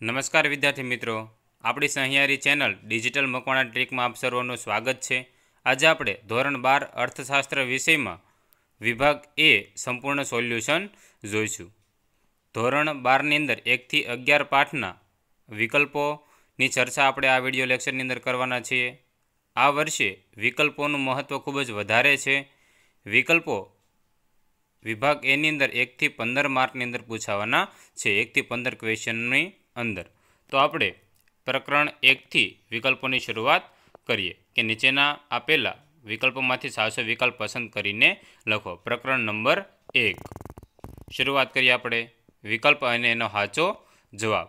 નમસ્કાર વિદ્યાર્થી મિત્રો. આપણી સહિયારી ચેનલ ડિજિટલ મકવાણા ટ્રીકમાં આપ સર્વનું સ્વાગત છે. આજે આપણે ધોરણ બાર અર્થશાસ્ત્ર વિષયમાં વિભાગ એ સંપૂર્ણ સોલ્યુશન જોઈશું. ધોરણ બારની અંદર એકથી અગિયાર પાઠના વિકલ્પોની ચર્ચા આપણે આ વીડિયો લેક્ચરની અંદર કરવાના છીએ. આ વર્ષે વિકલ્પોનું મહત્ત્વ ખૂબ જ વધારે છે. વિકલ્પો વિભાગ એની અંદર એકથી પંદર માર્કની અંદર પૂછાવાના છે. એકથી પંદર ક્વેશ્ચનની અંદર. તો આપણે પ્રકરણ એકથી વિકલ્પોની શરૂઆત કરીએ કે નીચેના આપેલા વિકલ્પોમાંથી સાચો વિકલ્પ પસંદ કરીને લખો. પ્રકરણ નંબર એક. શરૂઆત કરીએ આપણે. વિકલ્પ અને એનો સાચો જવાબ.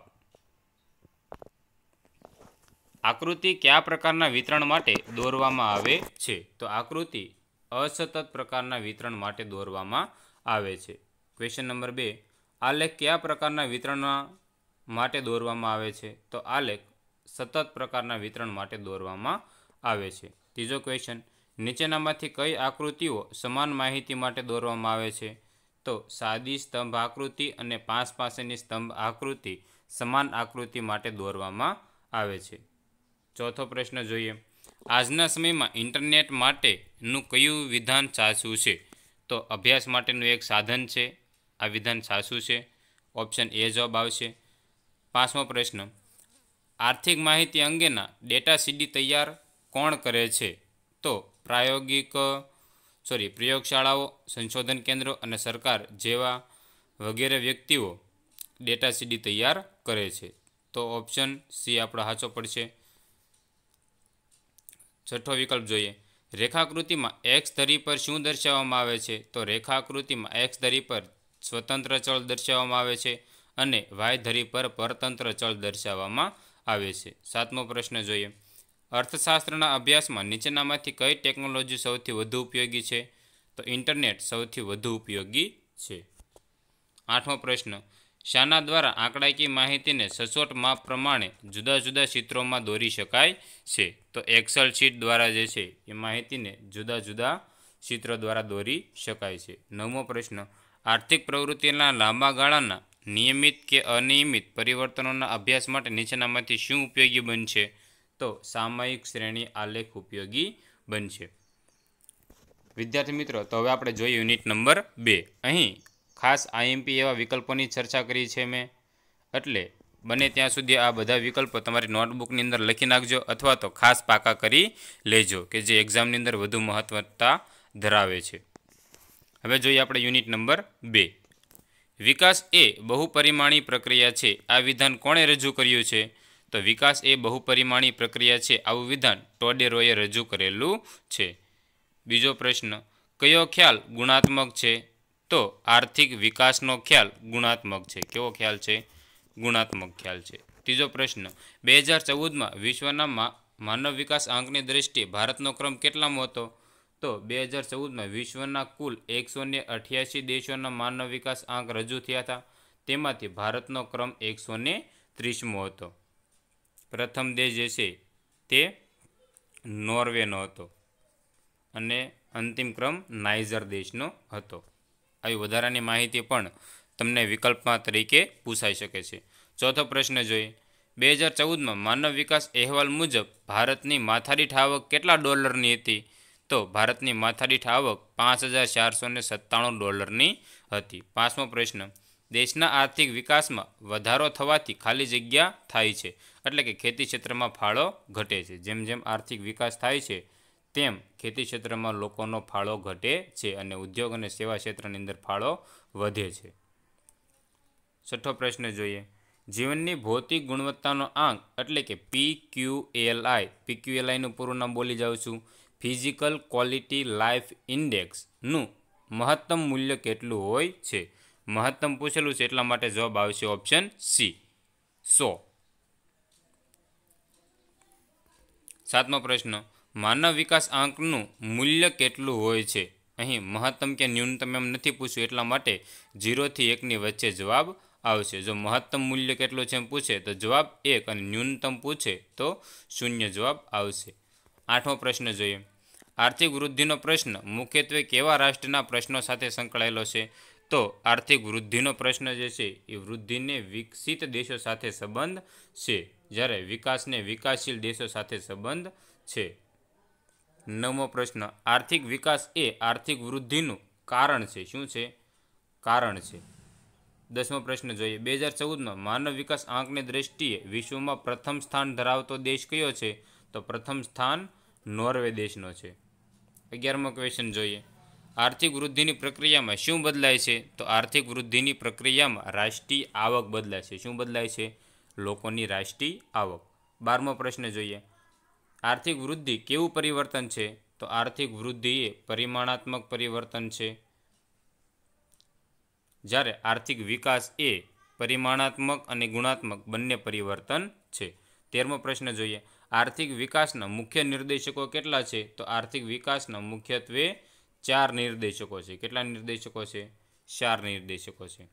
આકૃતિ કયા પ્રકારના વિતરણ માટે દોરવામાં આવે છે? તો આકૃતિ અસતત પ્રકારના વિતરણ માટે દોરવામાં આવે છે. ક્વેશ્ચન નંબર બે. આલેખ કયા પ્રકારના વિતરણ માટે દોરવામાં આવે છે. તો આલેખ સતત પ્રકારના વિતરણ માટે દોરવામાં આવે છે. ત્રીજો ક્વેશ્ચન નીચેનામાંથી કઈ આકૃતિઓ સમાન માહિતી માટે દોરવામાં આવે છે? તો સાદી સ્તંભ આકૃતિ અને પાંચ પાસેની સ્તંભ આકૃતિ સમાન આકૃતિ માટે દોરવામાં આવે છે. ચોથો પ્રશ્ન જોઈએ. આજના સમયમાં ઇન્ટરનેટ માટેનું કયું વિધાન સાચું છે? તો અભ્યાસ માટેનું એક સાધન છે. આ વિધાન સાચું છે. ઓપ્શન એ જવાબ આવશે. પાંચમો પ્રશ્ન. આર્થિક માહિતી અંગેના ડેટા સીડી તૈયાર કોણ કરે છે? તો પ્રાયોગિક સોરી પ્રયોગશાળાઓ, સંશોધન કેન્દ્રો અને સરકાર જેવા વગેરે વ્યક્તિઓ ડેટા સીડી તૈયાર કરે છે. તો ઓપ્શન સી આપણો સાચો પડશે. છઠ્ઠો વિકલ્પ જોઈએ. રેખાકૃતિમાં એક્સ ધરી પર શું દર્શાવવામાં આવે છે? તો રેખાકૃતિમાં એક્સ ધરી પર સ્વતંત્ર ચળ દર્શાવવામાં આવે છે. અને વાયધરી પર પરતંત્ર ચળ દર્શાવવામાં આવે છે. સાતમો પ્રશ્ન જોઈએ. અર્થશાસ્ત્રના અભ્યાસમાં નીચેનામાંથી કઈ ટેકનોલોજી સૌથી વધુ ઉપયોગી છે? તો ઇન્ટરનેટ સૌથી વધુ ઉપયોગી છે. આઠમો પ્રશ્ન. શાના દ્વારા આંકડાકીય માહિતીને સચોટ માપ પ્રમાણે જુદા જુદા ચિત્રોમાં દોરી શકાય છે. તો એક્સેલ શીટ દ્વારા જે છે, એ માહિતીને જુદા જુદા ચિત્રો દ્વારા દોરી શકાય છે. નવમો પ્રશ્ન. આર્થિક પ્રવૃત્તિના લાંબા ગાળાના નિયમિત કે અનિયમિત પરિવર્તનોના અભ્યાસ માટે નીચેનામાંથી શું ઉપયોગી બનશે? તો સામયિક શ્રેણી આલેખ ઉપયોગી બનશે. વિદ્યાર્થી મિત્રો, તો હવે આપણે જોઈએ યુનિટ નંબર બે. અહીં ખાસ આઈએમપી એવા વિકલ્પોની ચર્ચા કરી છે મેં. એટલે બને ત્યાં સુધી આ બધા વિકલ્પો તમારી નોટબુકની અંદર લખી નાખજો અથવા તો ખાસ પાકા કરી લેજો કે જે એક્ઝામની અંદર વધુ મહત્વતા ધરાવે છે. હવે જોઈએ આપણે યુનિટ નંબર બે. વિકાસ એ બહુપરિમાણી પ્રક્રિયા છે. આ વિધાન કોણે રજૂ કર્યું છે? તો વિકાસ એ બહુપરિમાણી પ્રક્રિયા છે. આવું વિધાન ટોડેરોએ રજૂ કરેલું છે. બીજો પ્રશ્ન, કયો ખ્યાલ ગુણાત્મક છે? તો આર્થિક વિકાસનો ખ્યાલ ગુણાત્મક છે. કેવો ખ્યાલ છે? ગુણાત્મક ખ્યાલ છે. ત્રીજો પ્રશ્ન, બે હજાર ચૌદમાં વિશ્વના માનવ વિકાસ આંકની દ્રષ્ટિએ ભારતનો ક્રમ કેટલામો હતો? તો બે હજાર ચૌદમાં વિશ્વના કુલ એકસો ને અઠ્યાસી દેશોના માનવ વિકાસ આંક રજૂ થયા હતા. તેમાંથી ભારતનો ક્રમ એકસો ને ત્રીસમો હતો. પ્રથમ દેશ જે છે તે નોર્વેનો હતો અને અંતિમ ક્રમ નાઇજર દેશનો હતો. આવી વધારાની માહિતી પણ તમને વિકલ્પમાં તરીકે પૂછાઈ શકે છે. ચોથો પ્રશ્ન જોઈએ. બે હજાર ચૌદમાં માનવ વિકાસ અહેવાલ મુજબ ભારતની માથારી ઠાવક કેટલા ડોલરની હતી? તો ભારતની માથાદીઠ આવક પાંચ હજાર ચારસો સત્તાણું ડોલરની હતી. પાંચમો પ્રશ્ન, દેશના આર્થિક વિકાસમાં વધારો થવાથી ખાલી જગ્યા થાય છે, એટલે કે ખેતી ક્ષેત્રમાં ફાળો ઘટે છે. જેમ જેમ આર્થિક વિકાસ થાય છે, તેમ ખેતી ક્ષેત્રમાં લોકોનો ફાળો ઘટે છે અને ઉદ્યોગ અને સેવા ક્ષેત્રની અંદર ફાળો વધે છે. છઠ્ઠો પ્રશ્ન જોઈએ, જીવનની ભૌતિક ગુણવત્તાનો આંક એટલે કે P Q L I. P Q L આઈનું પૂરું નામ બોલી જાઉં છું. ફિઝિકલ ક્વોલિટી લાઈફ ઇન્ડેક્સનું મહત્તમ મૂલ્ય કેટલું હોય છે? મહત્તમ પૂછેલું છે, એટલા માટે જવાબ આવશે ઓપ્શન સી. સો. સાતમો પ્રશ્ન. માનવ વિકાસ આંકનું મૂલ્ય કેટલું હોય છે? અહીં મહત્તમ કે ન્યૂનતમ એમ નથી પૂછ્યું, એટલા માટે ઝીરોથી એકની વચ્ચે જવાબ આવશે. જો મહત્તમ મૂલ્ય કેટલું છે એમ પૂછે, તો જવાબ એક અને ન્યૂનતમ પૂછે, તો શૂન્ય જવાબ આવશે. આઠમો પ્રશ્ન જોઈએ. આર્થિક વૃદ્ધિનો પ્રશ્ન મુખ્યત્વે કેવા રાષ્ટ્રના પ્રશ્નો સાથે સંકળાયેલો છે? તો આર્થિક વૃદ્ધિનો પ્રશ્ન જે છે, એ વૃદ્ધિને વિકસિત દેશો સાથે સંબંધ છે, જ્યારે વિકાસને વિકાસશીલ દેશો સાથે સંબંધ છે. નવમો પ્રશ્ન, આર્થિક વિકાસ એ આર્થિક વૃદ્ધિનું કારણ છે. શું છે? કારણ છે. દસમો પ્રશ્ન જોઈએ. બે હજાર ચૌદમાં માનવ વિકાસ આંકની દ્રષ્ટિએ વિશ્વમાં પ્રથમ સ્થાન ધરાવતો દેશ કયો છે? તો પ્રથમ સ્થાન નોર્વે દેશનો છે. અગિયારમો ક્વેશ્ચન જોઈએ. આર્થિક વૃદ્ધિની પ્રક્રિયામાં શું બદલાય છે? તો આર્થિક વૃદ્ધિની પ્રક્રિયામાં રાષ્ટ્રીય આવક બદલાય છે. શું બદલાય છે? લોકોની રાષ્ટ્રીય આવક. બારમો પ્રશ્ન જોઈએ. આર્થિક વૃદ્ધિ કેવું પરિવર્તન છે? તો આર્થિક વૃદ્ધિ એ પરિમાણાત્મક પરિવર્તન છે. જ્યારે આર્થિક વિકાસ એ પરિમાણાત્મક અને ગુણાત્મક બંને પરિવર્તન છે. તેરમો પ્રશ્ન જોઈએ. આર્થિક વિકાસના મુખ્ય નિર્દેશકો કેટલા છે? તો આર્થિક વિકાસના મુખ્યત્વે ચાર નિર્દેશકો છે. કેટલા નિર્દેશકો છે? ચાર નિર્દેશકો છે.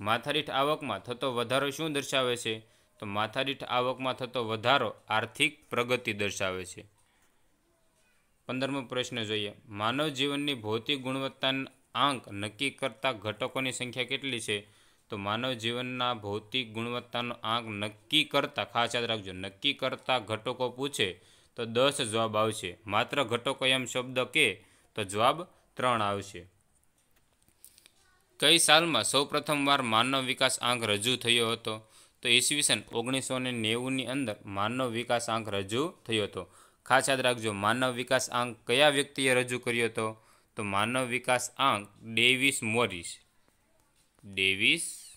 માથાદીઠ આવકમાં થતો વધારો શું દર્શાવે છે? તો માથાદીઠ આવકમાં થતો વધારો આર્થિક પ્રગતિ દર્શાવે છે. પંદરમો પ્રશ્ન જોઈએ. માનવ જીવનની ભૌતિક ગુણવત્તાના આંક નક્કી કરતા ઘટકોની સંખ્યા કેટલી છે? તો માનવ જીવનના ભૌતિક ગુણવત્તાનો આંક નક્કી કરતા, ખાસ યાદ રાખજો, નક્કી કરતા ઘટકો પૂછે તો દસ જવાબ આવશે. માત્ર ઘટકો એમ શબ્દ કે તો જવાબ ત્રણ આવશે. કઈ સાલમાં સૌપ્રથમવાર માનવ વિકાસ આંક રજૂ થયો હતો? તો ઈસવીસન ઓગણીસો ને નેવુંની અંદર માનવ વિકાસ આંક રજૂ થયો હતો. ખાસ યાદ રાખજો, માનવ વિકાસ આંક કયા વ્યક્તિએ રજૂ કર્યો હતો? તો માનવ વિકાસ આંક ડેવિસ મોરિસ. Davis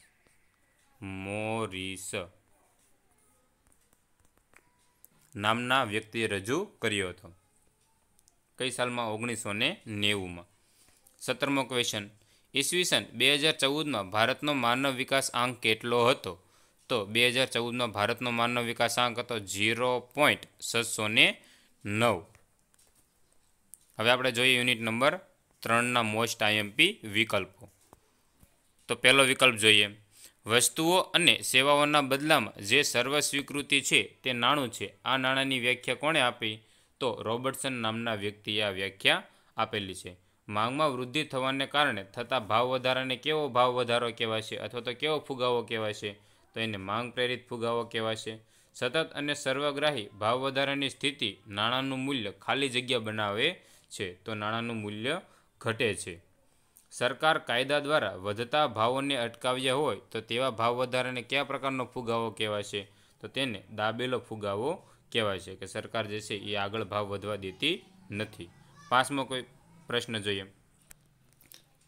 Morris. નામના વ્યક્તિએ રજૂ કર્યો હતો. કઈ સાલમાં? ઓગણીસો ને નેવુંમાં. સત્તરમો ક્વેશ્ચન ઈસવીસન બે હજાર ચૌદમાં ભારતનો માનવ વિકાસ આંક કેટલો હતો? તો બે હજાર ચૌદમાં ભારતનો માનવ વિકાસ આંક હતો ઝીરો પોઈન્ટ છસો ને નવ. હવે આપણે જોઈએ યુનિટ નંબર ત્રણના મોસ્ટ આઈએમપી વિકલ્પો. તો પહેલો વિકલ્પ જોઈએ. વસ્તુઓ અને સેવાઓના બદલામાં જે સર્વ સ્વીકૃતિ છે તે નાણું છે. આ નાણાંની વ્યાખ્યા કોણે આપી? તો રોબર્ટસન નામના વ્યક્તિએ આ વ્યાખ્યા આપેલી છે. માંગમાં વૃદ્ધિ થવાને કારણે થતા ભાવ વધારાને કેવો ભાવ વધારો કહેવાશે અથવા તો કેવો ફુગાવો કહેવાશે? તો એને માંગ પ્રેરિત ફુગાવો કહેવાશે. સતત અને સર્વગ્રાહી ભાવ વધારાની સ્થિતિ નાણાંનું મૂલ્ય ખાલી જગ્યા બનાવે છે. તો નાણાંનું મૂલ્ય ઘટે છે. સરકાર કાયદા દ્વારા વધતા ભાવોને અટકાવ્યા હોય તો તેવા ભાવ વધારાને કયા પ્રકારનો ફુગાવો કહેવાશે? તો તેને દાબેલો ફુગાવો કહેવાય છે કે સરકાર જે છે એ આગળ ભાવ વધવા દેતી નથી. પાંચમો કોઈ પ્રશ્ન જોઈએ.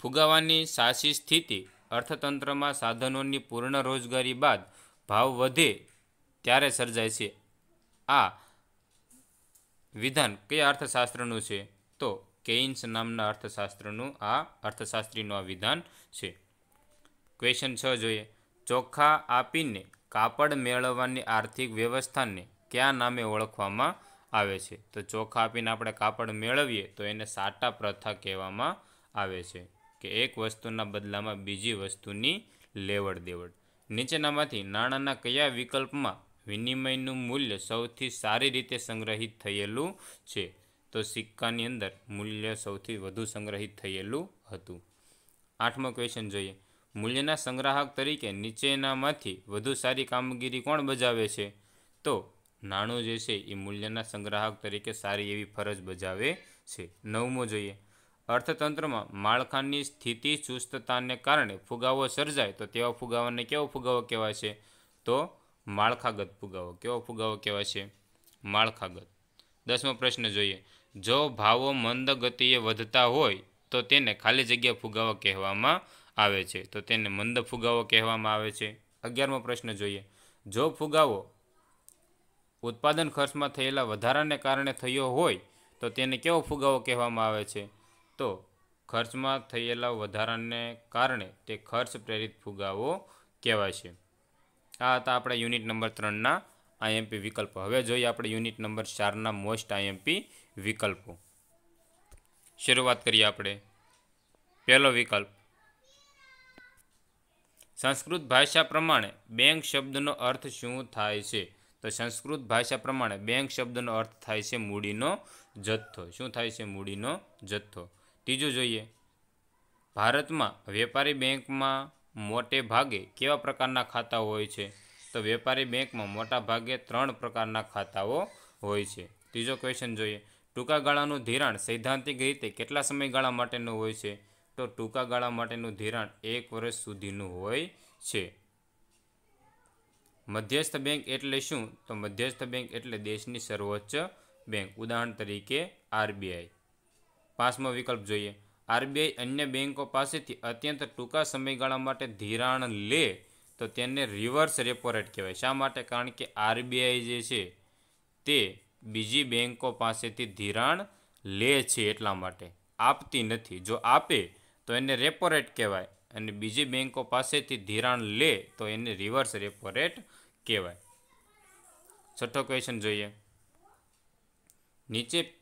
ફુગાવાની સાચી સ્થિતિ અર્થતંત્રમાં સાધનોની પૂર્ણ રોજગારી બાદ ભાવ વધે ત્યારે સર્જાય છે. આ વિધાન કયા અર્થશાસ્ત્રનું છે? તો કેઇન્સ નામના અર્થશાસ્ત્રનું આ અર્થશાસ્ત્રીનું આ વિધાન છે. ક્વેશ્ચન છ જોઈએ. ચોખ્ખા આપીને કાપડ મેળવવાની આર્થિક વ્યવસ્થાને કયા નામે ઓળખવામાં આવે છે? તો ચોખ્ખા આપીને આપણે કાપડ મેળવીએ તો એને સાટા પ્રથા કહેવામાં આવે છે કે એક વસ્તુના બદલામાં બીજી વસ્તુની લેવડ દેવડ નીચેનામાંથી નાણાંના કયા વિકલ્પમાં વિનિમયનું મૂલ્ય સૌથી સારી રીતે સંગ્રહિત થયેલું છે? તો સિક્કાની અંદર મૂલ્ય સૌથી વધુ સંગ્રહિત થયેલું હતું. આઠમો ક્વેશ્ચન જોઈએ. મૂલ્યના સંગ્રાહક તરીકે નીચેનામાંથી વધુ સારી કામગીરી કોણ બજાવે છે? તો નાણું જે છે એ મૂલ્યના સંગ્રાહક તરીકે સારી એવી ફરજ બજાવે છે. નવમો જોઈએ. અર્થતંત્રમાં માળખાની સ્થિતિ ચુસ્તતાને કારણે ફુગાવો સર્જાય તો તેવા ફુગાવાને કેવો ફુગાવો કહેવાય છે? તો માળખાગત ફુગાવો. કેવો ફુગાવો કહેવાય છે? માળખાગત. દસમો પ્રશ્ન જોઈએ. જો ભાવો મંદ ગતિએ વધતા હોય, તો તેને ખાલી જગ્યા ફુગાવો કહેવામાં આવે છે. તો તેને મંદ ફુગાવો કહેવામાં આવે છે. અગિયારમો પ્રશ્ન જોઈએ. જો ફુગાવો ઉત્પાદન ખર્ચમાં થયેલા વધારાને કારણે થયો હોય, તો તેને કેવો ફુગાવો કહેવામાં આવે છે? તો ખર્ચમાં થયેલા વધારાને કારણે તે ખર્ચ પ્રેરિત ફુગાવો કહેવાય છે. આ હતા આપણા યુનિટ નંબર ત્રણના આઈએમપી વિકલ્પો. હવે જોઈએ આપણે યુનિટ નંબર ચારના મોસ્ટ આઈએમપી વિકલ્પો. શરૂઆત કરીએ આપણે. પહેલો વિકલ્પ. સંસ્કૃત ભાષા પ્રમાણે બેંક શબ્દનો અર્થ શું થાય છે? તો સંસ્કૃત ભાષા પ્રમાણે બેંક શબ્દનો અર્થ થાય છે મૂડીનો જથ્થો. શું થાય છે? મૂડીનો જથ્થો. ત્રીજું જોઈએ. ભારતમાં વેપારી બેંકમાં મોટે ભાગે કેવા પ્રકારના ખાતાઓ હોય છે? તો વેપારી બેંકમાં મોટા ભાગે ત્રણ પ્રકારના ખાતાઓ હોય છે. ત્રીજો ક્વેશ્ચન જોઈએ. ટૂંકા ગાળાનું ધિરાણ સૈદ્ધાંતિક રીતે કેટલા સમયગાળા માટેનું હોય છે? તો ટૂંકા ગાળા માટેનું ધિરાણ એક વર્ષ સુધીનું હોય છે. મધ્યસ્થ બેંક એટલે શું? તો મધ્યસ્થ બેંક એટલે દેશની સર્વોચ્ચ બેંક. ઉદાહરણ તરીકે આરબીઆઈ. પાંચમો વિકલ્પ જોઈએ. આરબીઆઈ અન્ય બેંકો પાસેથી અત્યંત ટૂંકા સમયગાળા માટે ધિરાણ લે તો તેને રિવર્સ રેપો રેટ કહેવાય. શા માટે? કારણ કે આરબીઆઈ જે છે તે બીજી બેન્કો પાસેથી ધિરાણ લે છે એટલા માટે. આપતી નથી. જો આપે, તો એને રેપો રેટ કહેવાય. અને બીજી બેન્કો પાસેથી ધિરાણ લે, તો એને રિવર્સ રેપો રેટ કહેવાય. છઠ્ઠો ક્વેશ્ચન જોઈએ. નીચે,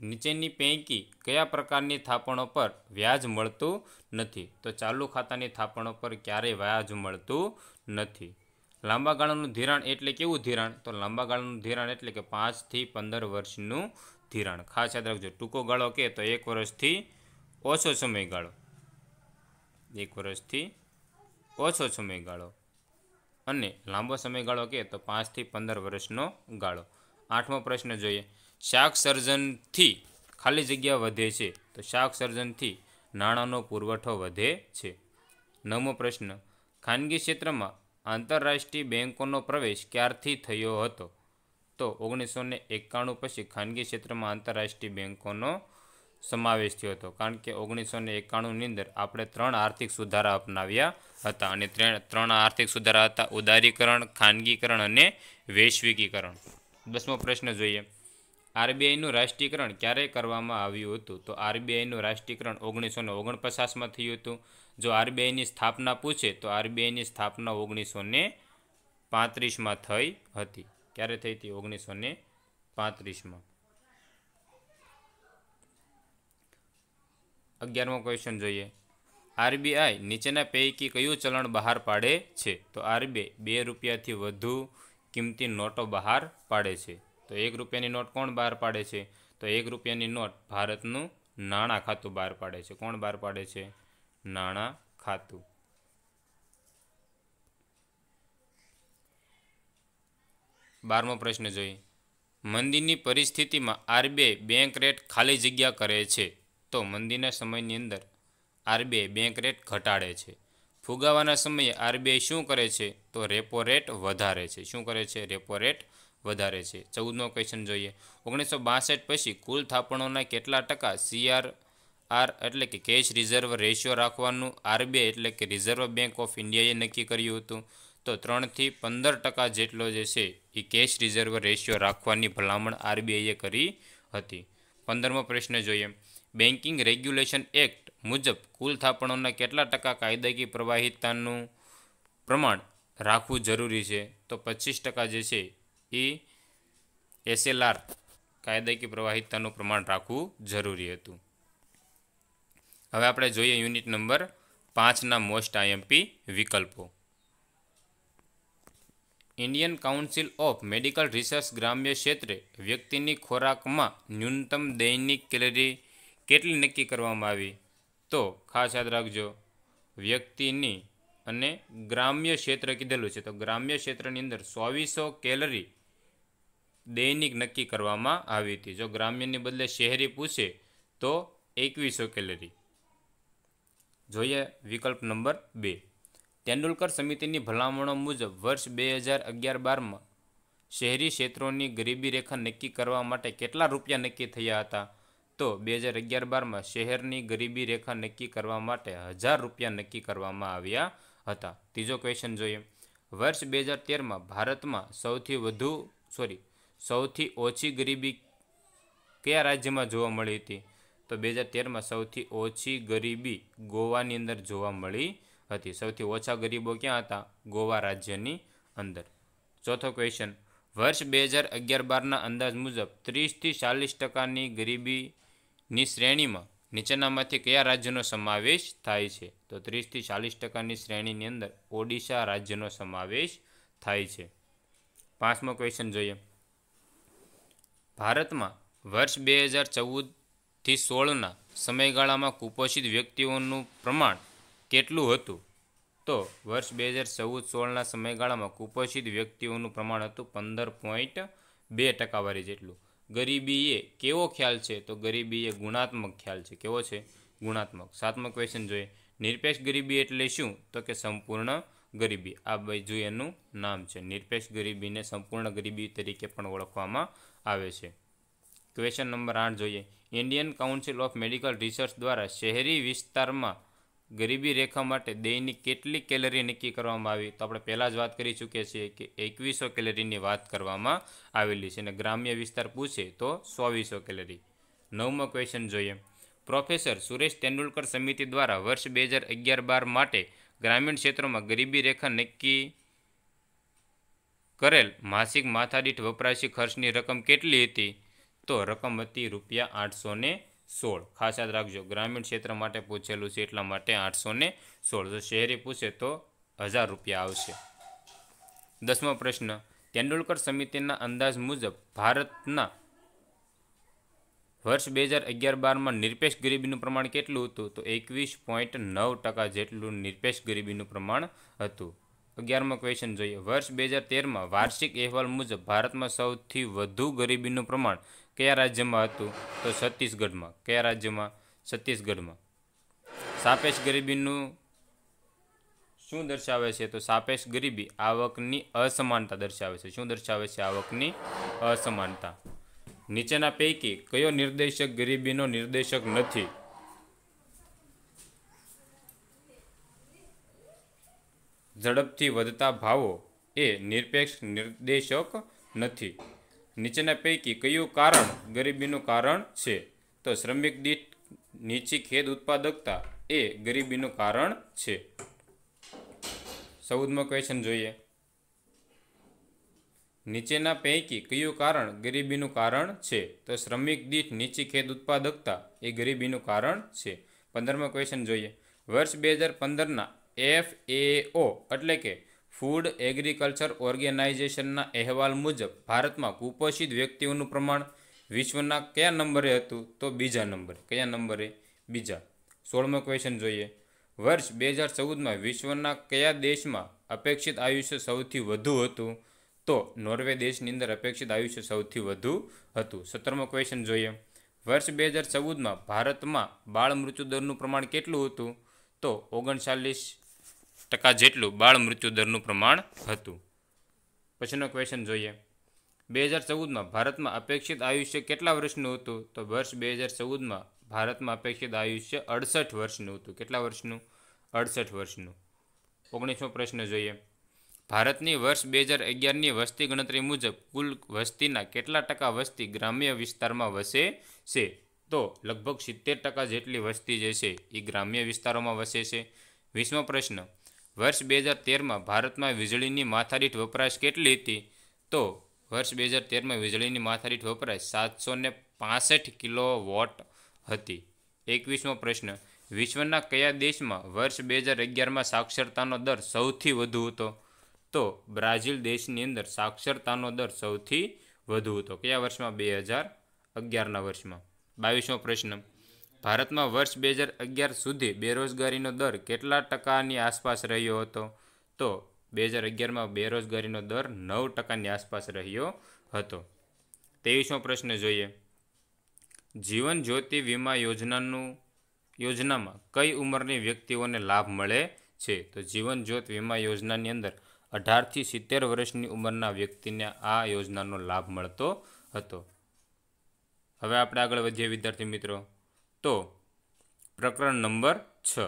નીચેની પૈકી કયા પ્રકારની થાપણો પર વ્યાજ મળતું નથી? તો ચાલુ ખાતાની થાપણો પર ક્યારેય વ્યાજ મળતું નથી. લાંબા ગાળાનું ધિરાણ એટલે કેવું ધિરાણ? તો લાંબા ગાળાનું ધિરાણ એટલે કે પાંચથી પંદર વર્ષનું ધિરાણ. ખાસ યાદ રાખજો, ટૂંકો ગાળો કે તો એક વર્ષથી ઓછો સમયગાળો એક વર્ષથી ઓછો સમયગાળો અને લાંબો સમયગાળો કે તો પાંચથી પંદર વર્ષનો ગાળો. આઠમો પ્રશ્ન જોઈએ. શાક સર્જનથી ખાલી જગ્યા વધે છે. તો શાક સર્જનથી નાણાંનો પુરવઠો વધે છે. નવમો પ્રશ્ન. ખાનગી ક્ષેત્રમાં આંતરરાષ્ટ્રીય બેન્કોનો પ્રવેશ ક્યારથી થયો હતો? તો ઓગણીસો ને એકાણું પછી ખાનગી ક્ષેત્રમાં આંતરરાષ્ટ્રીય બેન્કોનો સમાવેશ થયો હતો. કારણ કે ઓગણીસો ને એકાણુંની અંદર આપણે ત્રણ આર્થિક સુધારા અપનાવ્યા હતા અને ત્રણ આર્થિક સુધારા હતા. ઉદારીકરણ, ખાનગીકરણ અને વૈશ્વિકીકરણ. દસમો પ્રશ્ન જોઈએ. આરબીઆઈનું રાષ્ટ્રીયકરણ ક્યારે કરવામાં આવ્યું હતું? તો આરબીઆઈનું રાષ્ટ્રીયકરણ ઓગણીસો ને ઓગણપચાસમાં થયું હતું. જો આરબીઆઈની સ્થાપના પૂછે, તો આરબીઆઈની સ્થાપના ઓગણીસો ને પાંત્રીસમાં થઈ હતી. ક્યારે થઈ હતી? ઓગણીસો ને પાંત્રીસમાં. અગિયારમો ક્વેશ્ચન જોઈએ. આરબીઆઈ નીચેના પૈકી કયું ચલણ બહાર પાડે છે? તો આરબીઆઈ બે રૂપિયાથી વધુ કિંમતી નોટો બહાર પાડે છે. તો એક રૂપિયાની નોટ કોણ બહાર પાડે છે? તો એક રૂપિયાની નોટ ભારતનું નાણાં ખાતું બહાર પાડે છે. કોણ બહાર પાડે છે? નાણાં ખાતું. બારમો પ્રશ્ન જોઈએ. મંદીની પરિસ્થિતિમાં આરબીઆઈ બેંક રેટ ખાલી જગ્યા કરે છે તો મંદીના સમયની અંદર આરબીઆઈ બેંક રેટ ઘટાડે છે. ફુગાવાના સમયે આરબીઆઈ શું કરે છે તો રેપો રેટ વધારે છે. શું કરે છે? રેપો રેટ વધારે છે. ચૌદમો ક્વેશ્ચન જોઈએ. ઓગણીસો બાસઠ પછી કુલ થાપણોના કેટલા ટકા સીઆર આર એટલે કે કેશ રિઝર્વ રેશિયો રાખવાનું. આરબીઆઈ એટલે કે રિઝર્વ બેંક ઓફ ઇન્ડિયાએ નક્કી કર્યું હતું. તો ત્રણથી પંદર ટકા જેટલો જે છે એ કેશ રિઝર્વ રેશિયો રાખવાની ભલામણ આરબીઆઈએ કરી હતી. પંદરમો પ્રશ્ન જોઈએ. બેન્કિંગ રેગ્યુલેશન એક્ટ મુજબ કુલ થાપણોના કેટલા ટકા કાયદાકીય પ્રવાહિતાનું પ્રમાણ રાખવું જરૂરી છે? તો પચીસ ટકા જે છે એ એસએલઆર કાયદાકીય પ્રવાહિતાનું પ્રમાણ રાખવું જરૂરી હતું. હવે આપણે જોઈએ યુનિટ નંબર પાંચના મોસ્ટ આઈએમપી વિકલ્પો. Indian Council of Medical Research ગ્રામ્ય ક્ષેત્રે વ્યક્તિની ખોરાકમાં ન્યૂનતમ દૈનિક કેલરી કેટલી નક્કી કરવામાં આવી? તો ખાસ યાદ રાખજો, વ્યક્તિની અને ગ્રામ્ય ક્ષેત્ર કીધેલું છે. તો ગ્રામ્ય ક્ષેત્રની અંદર ચોવીસો કેલરી દૈનિક નક્કી કરવામાં આવી હતી. જો ગ્રામ્યની બદલે શહેરી પૂછે, તો એકવીસો કેલરી. જોઈએ વિકલ્પ નંબર બે. તેંડુલકર સમિતિની ભલામણો મુજબ વર્ષ બે હજાર અગિયાર બારમાં શહેરી ક્ષેત્રોની ગરીબી રેખા નક્કી કરવા માટે કેટલા રૂપિયા નક્કી થયા હતા? તો બે હજાર અગિયાર બારમાં શહેરની ગરીબી રેખા નક્કી કરવા માટે હજાર રૂપિયા નક્કી કરવામાં આવ્યા હતા. ત્રીજો ક્વેશ્ચન જોઈએ. વર્ષ બે હજાર તેરમાં ભારતમાં સૌથી વધુ સોરી સૌથી ઓછી ગરીબી કયા રાજ્યમાં જોવા મળી હતી? તો બે હજાર તેરમાં સૌથી ઓછી ગરીબી ગોવાની અંદર જોવા મળી હતી. સૌથી ઓછા ગરીબો ક્યાં હતા? ગોવા રાજ્યની અંદર. ચોથો ક્વેશ્ચન વર્ષ બે હજાર અગિયાર બારના અંદાજ મુજબ ત્રીસથી ચાલીસ ટકાની ગરીબીની શ્રેણીમાં નીચેનામાંથી કયા રાજ્યનો સમાવેશ થાય છે? તો ત્રીસથી ચાલીસ ટકાની શ્રેણીની અંદર ઓડિશા રાજ્યનો સમાવેશ થાય છે. પાંચમો ક્વેશ્ચન જોઈએ. ભારતમાં વર્ષ બે હજાર ચૌદથી સોળના સમયગાળામાં કુપોષિત વ્યક્તિઓનું પ્રમાણ કેટલું હતું? તો વર્ષ બે હજાર ચૌદ સોળના સમયગાળામાં કુપોષિત વ્યક્તિઓનું પ્રમાણ હતું પંદર પોઈન્ટ બે ટકાવારી જેટલું. ગરીબી એ કેવો ખ્યાલ છે? તો ગરીબી એ ગુણાત્મક ખ્યાલ છે. કેવો છે? ગુણાત્મક. સાતમો ક્વેશ્ચન જોઈએ. નિરપેક્ષ ગરીબી એટલે શું? તો કે સંપૂર્ણ ગરીબી. આ બીજું એનું નામ છે. નિરપેક્ષ ગરીબીને સંપૂર્ણ ગરીબી તરીકે પણ ઓળખવામાં આવે છે. ક્વેશ્ચન નંબર આઠ જોઈએ. Indian Council of Medical Research દ્વારા શહેરી વિસ્તારમાં ગરીબી રેખા માટે દૈનિક કેટલી કેલરી નક્કી કરવામાં આવી? તો આપણે પહેલાં જ વાત કરી ચૂક્યા છીએ કે એકવીસો કેલરીની વાત કરવામાં આવેલી છે અને ગ્રામ્ય વિસ્તાર પૂછે તો સોવીસો કેલરી. નવમો ક્વેશ્ચન જોઈએ. પ્રોફેસર સુરેશ તેંડુલકર સમિતિ દ્વારા વર્ષ બે હજાર અગિયાર બાર માટે ગ્રામીણ ક્ષેત્રોમાં ગરીબી રેખા નક્કી કરેલ માસિક માથાદીઠ વપરાશી ખર્ચની રકમ કેટલી હતી? તો રકમ હતી રૂપિયા આઠસો સોળ. ખાસ યાદ રાખજો, ગ્રામીણ ક્ષેત્ર માટે પૂછેલું છે એટલા માટે આઠસો ને સોળ. જો શહેરી પૂછે તો હજાર રૂપિયા આવશે. દસમો પ્રશ્ન, તેંડુલકર સમિતિના અંદાજ મુજબ ભારતના વર્ષ બે હજાર અગિયાર બારમાં નિરપેક્ષ ગરીબીનું પ્રમાણ કેટલું હતું? તો એકવીસ પોઈન્ટ નવ ટકા જેટલું નિરપેક્ષ ગરીબીનું પ્રમાણ હતું. અગિયારમો ક્વેશ્ચન જોઈએ. વર્ષ બે હજાર તેરમાં વાર્ષિક અહેવાલ મુજબ ભારતમાં સૌથી વધુ ગરીબીનું પ્રમાણ કયા રાજ્યમાં હતું? તો છત્તીસગઢમાં. કયા રાજ્યમાં? છત્તીસગઢમાં. સાપેક્ષ ગરીબીનું શું દર્શાવે છે? તો સાપેક્ષ ગરીબી આવકની અસમાનતા દર્શાવે છે. શું દર્શાવે છે? આવકની અસમાનતા. નીચેના પૈકી કયો નિર્દેશક ગરીબીનો નિર્દેશક નથી? ઝડપથી વધતા ભાવો એ નિરપેક્ષ નિર્દેશક નથી. નીચેના પૈકી કયું કારણ ગરીબીનું કારણ છે? તો શ્રમિક દીઠ નીચી ખેત ઉત્પાદકતા એ ગરીબીનું કારણ છે. ચૌદમો ક્વેશ્ચન જોઈએ. નીચેના પૈકી કયું કારણ ગરીબીનું કારણ છે? તો શ્રમિક દીઠ નીચી ખેત ઉત્પાદકતા એ ગરીબીનું કારણ છે. પંદરમો ક્વેશ્ચન જોઈએ. વર્ષ બે હજાર પંદરના એફ એઓ એટલે કે ફૂડ એગ્રીકલ્ચર ઓર્ગેનાઇઝેશનના અહેવાલ મુજબ, ભારતમાં કુપોષિત વ્યક્તિઓનું પ્રમાણ વિશ્વના કયા નંબરે હતું તો બીજા નંબરે. કયા નંબરે? બીજા. સોળમો ક્વેશ્ચન જોઈએ. વર્ષ બે હજાર ચૌદમાં વિશ્વના કયા દેશમાં અપેક્ષિત આયુષ્ય સૌથી વધુ હતું? તો નોર્વે દેશની અંદર અપેક્ષિત આયુષ્ય સૌથી વધુ હતું. સત્તરમો ક્વેશ્ચન જોઈએ. વર્ષ બે હજાર ચૌદમાં ભારતમાં બાળ મૃત્યુદરનું પ્રમાણ કેટલું હતું? તો ઓગણચાલીસ ટકા જેટલું બાળ મૃત્યુદરનું પ્રમાણ હતું. પછીનો ક્વેશ્ચન જોઈએ. બે હજાર ચૌદમાં ભારતમાં અપેક્ષિત આયુષ્ય કેટલા વર્ષનું હતું? તો વર્ષ બે હજાર ચૌદમાં ભારતમાં અપેક્ષિત આયુષ્ય અડસઠ વર્ષનું હતું. કેટલા વર્ષનું? અડસઠ વર્ષનું. ઓગણીસમો પ્રશ્ન જોઈએ. ભારતની વર્ષ બે હજાર અગિયારની વસ્તી ગણતરી મુજબ કુલ વસ્તીના કેટલા ટકા વસ્તી ગ્રામ્ય વિસ્તારમાં વસે છે? તો લગભગ સિત્તેર ટકા જેટલી વસ્તી જે છે એ ગ્રામ્ય વિસ્તારોમાં વસે છે. વીસમો પ્રશ્ન. વર્ષ બે હજાર તેરમાં ભારતમાં વીજળીની માથાદીઠ વપરાશ કેટલી હતી? તો વર્ષ બે હજાર તેરમાં વીજળીની માથાદીઠ વપરાશ સાતસો ને પાસઠ કિલો વોટ હતી. એકવીસમો પ્રશ્ન, વિશ્વના કયા દેશમાં વર્ષ બે હજાર અગિયારમાં સાક્ષરતાનો દર સૌથી વધુ હતો? તો બ્રાઝિલ દેશની અંદર સાક્ષરતાનો દર સૌથી વધુ હતો. કયા વર્ષમાં? બે હજાર અગિયારના વર્ષમાં. બાવીસમો પ્રશ્ન ભારતમાં વર્ષ બે હજાર અગિયાર સુધી બેરોજગારીનો દર કેટલા ટકાની આસપાસ રહ્યો હતો? તો બે હજાર અગિયારમાં બેરોજગારીનો દર નવ ટકાની આસપાસ રહ્યો હતો. ત્રેવીસમો પ્રશ્ન જોઈએ. જીવન જ્યોતિ વીમા યોજનાનું, યોજનામાં કઈ ઉંમરની વ્યક્તિઓને લાભ મળે છે? તો જીવન જ્યોત વીમા યોજનાની અંદર અઢારથી સિત્તેર વર્ષની ઉંમરના વ્યક્તિને આ યોજનાનો લાભ મળતો હતો. હવે આપણે આગળ વધીએ વિદ્યાર્થી મિત્રો. તો પ્રકરણ નંબર છ.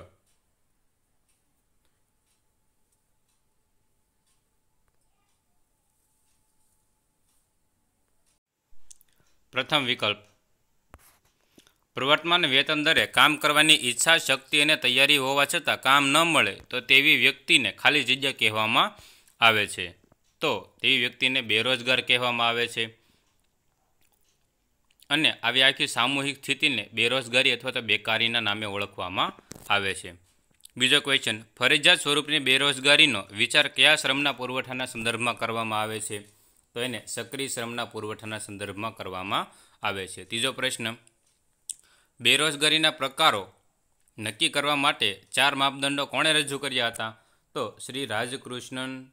પ્રથમ વિકલ્પ. પ્રવર્તમાન વેતન દરે કામ કરવાની ઈચ્છા, શક્તિ અને તૈયારી હોવા છતાં કામ ન મળે તો તેવી વ્યક્તિને ખાલી જગ્યા કહેવામાં આવે છે. તો તેવી વ્યક્તિને બેરોજગાર કહેવામાં આવે છે. અને આવી આખી સામૂહિક સ્થિતિને બેરોજગારી અથવા તો બેકારીના નામે ઓળખવામાં આવે છે. બીજો ક્વેશ્ચન ફરજિયાત સ્વરૂપની બેરોજગારીનો વિચાર કયા શ્રમના પુરવઠાના સંદર્ભમાં કરવામાં આવે છે? તો એને સક્રિય શ્રમના પુરવઠાના સંદર્ભમાં કરવામાં આવે છે. ત્રીજો પ્રશ્ન, બેરોજગારીના પ્રકારો નક્કી કરવા માટે ચાર માપદંડો કોણે રજૂ કર્યા હતા? તો શ્રી રાજકૃષ્ણન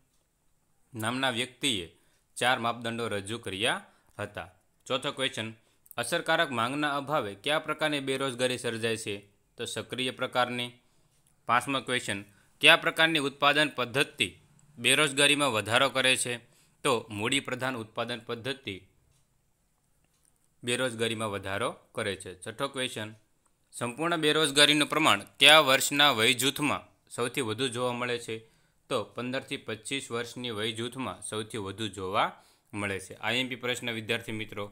નામના વ્યક્તિએ ચાર માપદંડો રજૂ કર્યા હતા. ચોથો ક્વેશ્ચન અસરકારક માંગના અભાવે કયા પ્રકારની બેરોજગારી સર્જાય છે? તો સક્રિય પ્રકારની પાંચમો ક્વેશ્ચન કયા પ્રકારની ઉત્પાદન પદ્ધતિ બેરોજગારીમાં વધારો કરે છે? તો મૂડી પ્રધાન ઉત્પાદન પદ્ધતિ બેરોજગારીમાં વધારો કરે છે. છઠ્ઠો ક્વેશ્ચન સંપૂર્ણ બેરોજગારીનું પ્રમાણ કયા વર્ષના વય જૂથમાં સૌથી વધુ જોવા મળે છે? તો પંદરથી પચીસ વર્ષની વય જૂથમાં સૌથી વધુ જોવા મળે છે. આઈએમપી પ્રશ્ન વિદ્યાર્થી મિત્રો.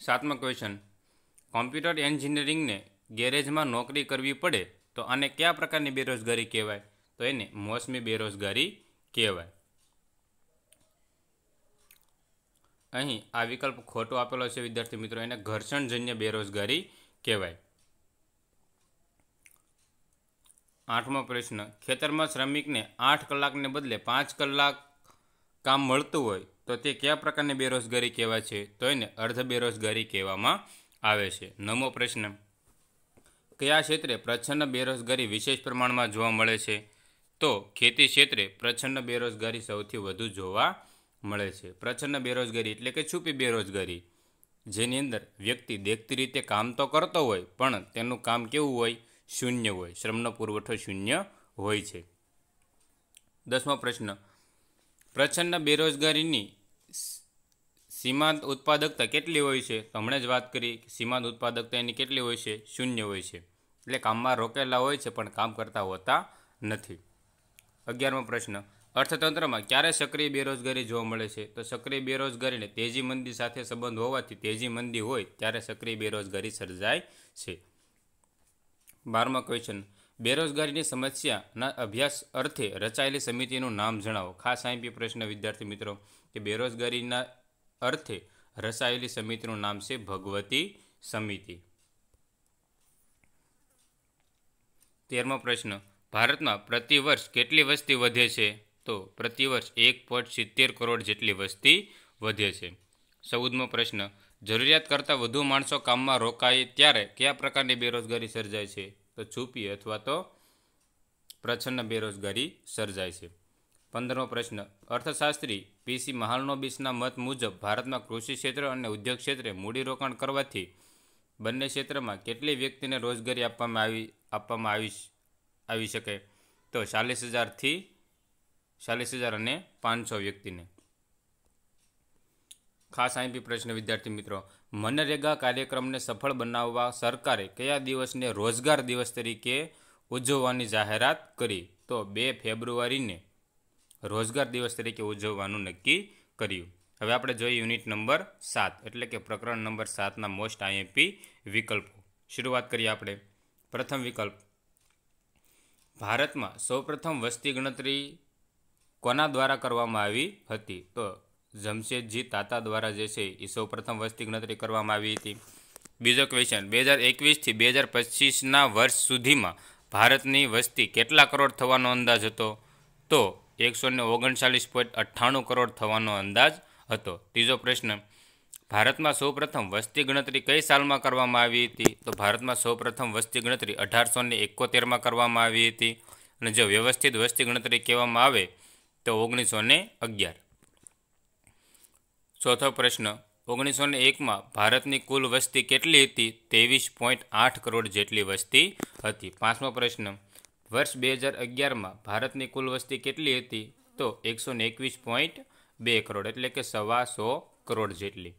સાતમો ક્વેશ્ચન કોમ્પ્યુટર એન્જિનિયરિંગને ગેરેજમાં નોકરી કરવી પડે તો આને કયા પ્રકારની બેરોજગારી કહેવાય? તો એને મોસમી બેરોજગારી કહેવાય. અહીં આ વિકલ્પ ખોટો આપેલો છે, વિદ્યાર્થી મિત્રો. એને ઘર્ષણજન્ય બેરોજગારી કહેવાય. આઠમો પ્રશ્ન. ખેતરમાં શ્રમિકને આઠ કલાકને બદલે પાંચ કલાક કામ મળતું હોય તો તે કયા પ્રકારની બેરોજગારી કહેવાય છે? તો એને અર્ધ બેરોજગારી કહેવામાં આવે છે. નવમો પ્રશ્ન. કયા ક્ષેત્રે પ્રચ્છન્ન બેરોજગારી વિશેષ પ્રમાણમાં જોવા મળે છે? તો ખેતી ક્ષેત્રે પ્રચ્છન્ન બેરોજગારી સૌથી વધુ જોવા મળે છે. પ્રચ્છન્ન બેરોજગારી એટલે કે છુપી બેરોજગારી. જેની અંદર વ્યક્તિ દેખતી રીતે કામ તો કરતો હોય, પણ તેનું કામ કેવું હોય? શૂન્ય હોય. શ્રમનો પુરવઠો શૂન્ય હોય છે. દસમો પ્રશ્ન. પ્રચ્છન્ન બેરોજગારીની સીમાંત ઉત્પાદકતા કેટલી હોય છે? તો હમણાં જ વાત કરી સીમાંત ઉત્પાદકતા એની કેટલી હોય છે? શૂન્ય હોય છે. એટલે કામમાં રોકેલા હોય છે, પણ કામ કરતા હોતા નથી. અગિયારમો પ્રશ્ન. અર્થતંત્રમાં ક્યારે સક્રિય બેરોજગારી જોવા મળે છે? તો સક્રિય બેરોજગારીને તેજી મંદી સાથે સંબંધ હોવાથી તેજી મંદી હોય ત્યારે સક્રિય બેરોજગારી સર્જાય છે. બારમો ક્વેશ્ચન બેરોજગારીની સમસ્યાના અભ્યાસ અર્થે રચાયેલી સમિતિનું નામ જણાવો. ખાસ આઈપી પ્રશ્ન વિદ્યાર્થી મિત્રો કે બેરોજગારીના અર્થે રચાયેલી સમિતિનું નામ છે ભગવતી સમિતિ. તેરમો પ્રશ્ન, ભારતમાં પ્રતિવર્ષ કેટલી વસ્તી વધે છે? તો પ્રતિવર્ષ એક પોઈન્ટ સિત્તેર કરોડ જેટલી વસ્તી વધે છે. ચૌદમો પ્રશ્ન, જરૂરિયાત કરતાં વધુ માણસો કામમાં રોકાય ત્યારે કયા પ્રકારની બેરોજગારી સર્જાય છે? તો છુપી અથવા તો પ્રછન્ન બેરોજગારી સર્જાય છે. પંદરમો પ્રશ્ન. અર્થશાસ્ત્રી પીસી મહાલનોબિસના મત મુજબ ભારતમાં કૃષિ ક્ષેત્ર અને ઉદ્યોગ ક્ષેત્રે મૂડીરોકાણ કરવાથી બંને ક્ષેત્રમાં કેટલી વ્યક્તિને રોજગારી આપવામાં આવી આપવામાં આવી આવી શકે? તો ચાલીસ હજારથી ચાલીસ હજાર અને પાંચસો વ્યક્તિને. ખાસ આઈપી પ્રશ્ન, વિદ્યાર્થી મિત્રો. મનરેગા કાર્યક્રમને સફળ બનાવવા સરકારે કયા દિવસને રોજગાર દિવસ તરીકે ઉજવવાની જાહેરાત કરી? તો બે ફેબ્રુઆરીને રોજગાર દિવસ તરીકે ઉજવવાનું નક્કી કર્યું. હવે આપણે જોઈએ યુનિટ નંબર સાત, એટલે કે પ્રકરણ નંબર સાતના મોસ્ટ આઈએમપી વિકલ્પો. શરૂઆત કરીએ આપણે. પ્રથમ વિકલ્પ. ભારતમાં સૌપ્રથમ વસ્તી ગણતરી કોના દ્વારા કરવામાં આવી હતી? તો જમશેદજી તાતા દ્વારા જે છે એ સૌપ્રથમ વસ્તી ગણતરી કરવામાં આવી હતી. બીજો ક્વેશ્ચન. બે હજાર એકવીસથી બે હજાર પચીસના વર્ષ સુધીમાં ભારતની વસ્તી કેટલા કરોડ થવાનો અંદાજ હતો? તો એકસો ને ઓગણચાલીસ પોઈન્ટ અઠ્ઠાણું કરોડ થવાનો અંદાજ હતો. ત્રીજો પ્રશ્ન, ભારતમાં સૌપ્રથમ વસ્તી ગણતરી કઈ સાલમાં કરવામાં આવી હતી? તો ભારતમાં સૌપ્રથમ વસ્તી ગણતરી અઢારસો ને એકોતેરમાં કરવામાં આવી હતી અને જો વ્યવસ્થિત વસ્તી ગણતરી કહેવામાં આવે તો ઓગણીસો ને અગિયાર. ચોથો પ્રશ્ન, ઓગણીસો ને એકમાં ભારતની કુલ વસ્તી કેટલી હતી? ત્રેવીસ પોઈન્ટ આઠ કરોડ જેટલી વસ્તી હતી. પાંચમો પ્રશ્ન વર્ષ બે હજાર અગિયારમાં ભારતની કુલ વસ્તી કેટલી હતી? તો એકસો ને એકવીસ પોઈન્ટ બે કરોડ, એટલે કે સવા સો કરોડ જેટલી.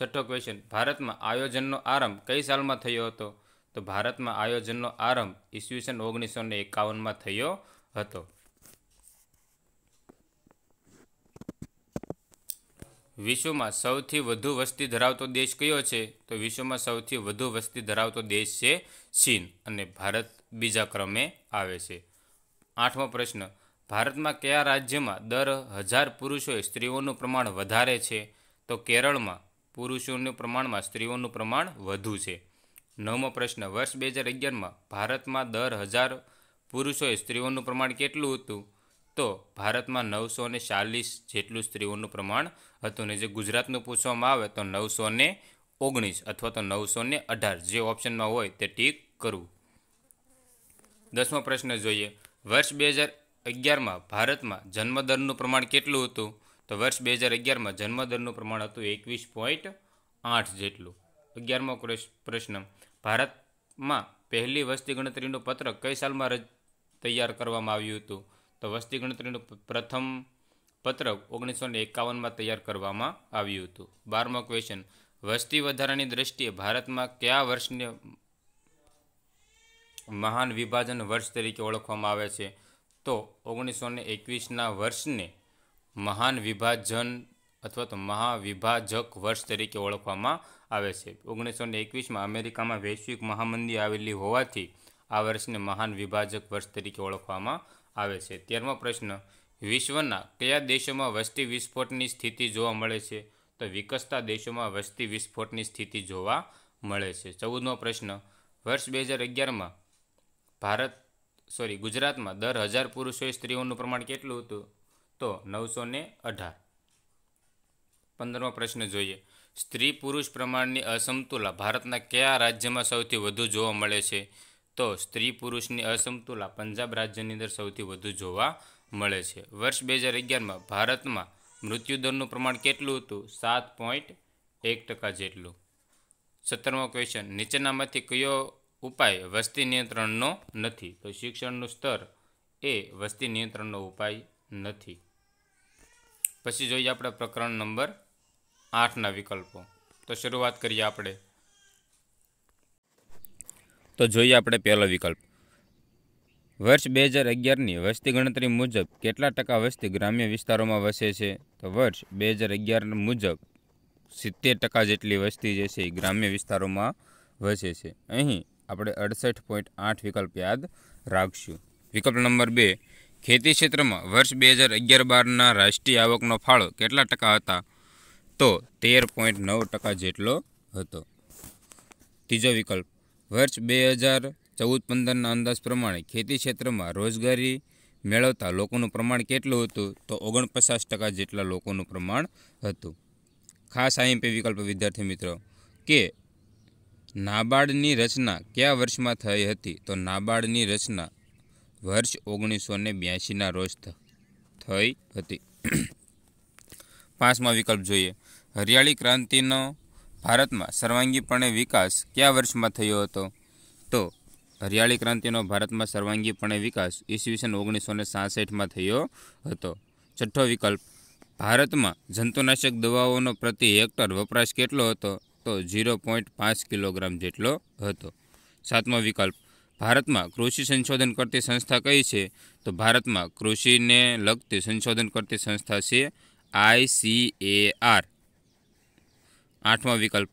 છઠ્ઠો ક્વેશ્ચન ભારતમાં આયોજનનો આરંભ કઈ સાલમાં થયો હતો? તો ભારતમાં આયોજનનો આરંભ ઈસવીસન ઓગણીસો ને એકાવનમાં થયો હતો. વિશ્વમાં સૌથી વધુ વસ્તી ધરાવતો દેશ કયો છે? તો વિશ્વમાં સૌથી વધુ વસ્તી ધરાવતો દેશ છે ચીન. અને ભારત બીજા ક્રમે આવે છે. આઠમો પ્રશ્ન, ભારતમાં કયા રાજ્યમાં દર હજાર પુરુષોએ સ્ત્રીઓનું પ્રમાણ વધારે છે? તો કેરળમાં પુરુષોનું પ્રમાણમાં સ્ત્રીઓનું પ્રમાણ વધુ છે. નવમો પ્રશ્ન, વર્ષ બે હજાર અગિયારમાં ભારતમાં દર હજાર પુરુષોએ સ્ત્રીઓનું પ્રમાણ કેટલું હતું? તો ભારતમાં નવસો ને ચાલીસ જેટલું સ્ત્રીઓનું પ્રમાણ હતું ને જે ગુજરાતનું પૂછવામાં આવે તો નવસો ઓગણીસ અથવા તો નવસો ને અઢાર જે ઓપ્શનમાં હોય તે ટીક કરવું દસમો પ્રશ્ન જોઈએ. વર્ષ બે હજાર અગિયારમાં ભારતમાં જન્મદરનું પ્રમાણ કેટલું હતું? તો વર્ષ બે હજાર અગિયારમાં જન્મદરનું પ્રમાણ હતું એકવીસ પોઈન્ટ આઠ જેટલું. અગિયારમો પ્રશ્ન. ભારતમાં પહેલી વસ્તી ગણતરીનું પત્રક કઈ સાલમાં તૈયાર કરવામાં આવ્યું હતું? તો વસ્તી ગણતરીનું પ્રથમ પત્રક ઓગણીસો ને એકાવનમાં તૈયાર કરવામાં આવ્યું હતું. બારમો ક્વેશ્ચન વસ્તી વધારાની દ્રષ્ટિએ ભારતમાં કયા વર્ષને મહાન વિભાજન વર્ષ તરીકે ઓળખવામાં આવે છે. તો ઓગણીસો ને એકવીસના વર્ષને મહાન વિભાજન અથવા તો મહાવિભાજક વર્ષ તરીકે ઓળખવામાં આવે છે. ઓગણીસો ને એકવીસમાં અમેરિકામાં વૈશ્વિક મહામંદી આવેલી હોવાથી આ વર્ષને મહાન વિભાજક વર્ષ તરીકે ઓળખવામાં આવે છે. તેરમો પ્રશ્ન, વિશ્વના કયા દેશોમાં વસ્તી વિસ્ફોટની સ્થિતિ જોવા મળે છે? તો વિકસતા દેશોમાં વસ્તી વિસ્ફોટની સ્થિતિ જોવા મળે છે. ચૌદમો પ્રશ્ન, વર્ષ બે હજાર અગિયારમાં ભારત સોરી ગુજરાતમાં દર હજાર પુરુષોએ સ્ત્રીઓનું પ્રમાણ કેટલું હતું? તો નવસો ને અઢાર. પંદરમો પ્રશ્ન જોઈએ. સ્ત્રી પુરુષ પ્રમાણની અસમતુલા ભારતના કયા રાજ્યમાં સૌથી વધુ જોવા મળે છે? તો સ્ત્રી પુરુષની અસમતુલા પંજાબ રાજ્યની અંદર સૌથી વધુ જોવા મળે છે. વર્ષ બે હજાર અગિયારમાં ભારતમાં મૃત્યુદરનું પ્રમાણ કેટલું હતું? સાત પોઈન્ટ એક ટકા જેટલું. સત્તરમો ક્વેશ્ચન નીચેનામાંથી કયો ઉપાય વસ્તી નિયંત્રણનો નથી. તો શિક્ષણનું સ્તર એ વસ્તી નિયંત્રણનો ઉપાય નથી. પછી જોઈએ આપણે પ્રકરણ નંબર આઠના વિકલ્પો. તો શરૂઆત કરીએ આપણે. તો જોઈએ આપણે પહેલો વિકલ્પ. વર્ષ બે હજાર અગિયારની વસ્તી ગણતરી મુજબ કેટલા ટકા વસ્તી ગ્રામ્ય વિસ્તારોમાં વસે છે? તો વર્ષ બે હજાર અગિયાર મુજબ સિત્તેર ટકા જેટલી વસ્તી જે છે એ ગ્રામ્ય વિસ્તારોમાં વસે છે. અહીં આપણે અડસઠ પોઈન્ટ આઠ વિકલ્પ યાદ રાખશું. વિકલ્પ નંબર બે, ખેતી ક્ષેત્રમાં વર્ષ બે હજાર અગિયાર બારના રાષ્ટ્રીય આવકનો ફાળો કેટલા ટકા હતા? તો તેર પોઈન્ટ નવ ટકા જેટલો હતો. ત્રીજો વિકલ્પ, વર્ષ બે હજાર ચૌદ પંદરના અંદાજ પ્રમાણે ખેતી ક્ષેત્રમાં રોજગારી મેળવતા લોકોનું પ્રમાણ કેટલું હતું? તો ઓગણપચાસ ટકા જેટલા લોકોનું પ્રમાણ હતું. ખાસ આઈએમપી વિકલ્પ વિદ્યાર્થી મિત્રો, કે નાબાર્ડની રચના કયા વર્ષમાં થઈ હતી? તો નાબાર્ડની રચના વર્ષ ઓગણીસો ને બ્યાસીના રોજ થઈ હતી. પાંચમા વિકલ્પ જોઈએ. હરિયાળી ક્રાંતિનો ભારતમાં સર્વાંગીપણે વિકાસ કયા વર્ષમાં થયો હતો? તો હરિયાળી ક્રાંતિનો ભારતમાં સર્વાંગીપણે વિકાસ ઈસવીસન ઓગણીસો ને સાસઠમાં થયો હતો. છઠ્ઠો વિકલ્પ. ભારતમાં જંતુનાશક દવાઓનો પ્રતિ હેક્ટર વપરાશ કેટલો હતો? તો ઝીરો પોઈન્ટ પાંચ કિલોગ્રામ જેટલો હતો. સાતમો વિકલ્પ. ભારતમાં કૃષિ સંશોધન કરતી સંસ્થા કઈ છે? તો ભારતમાં કૃષિને લગતી સંશોધન કરતી સંસ્થા છે આઈસીએઆર આઠમો વિકલ્પ.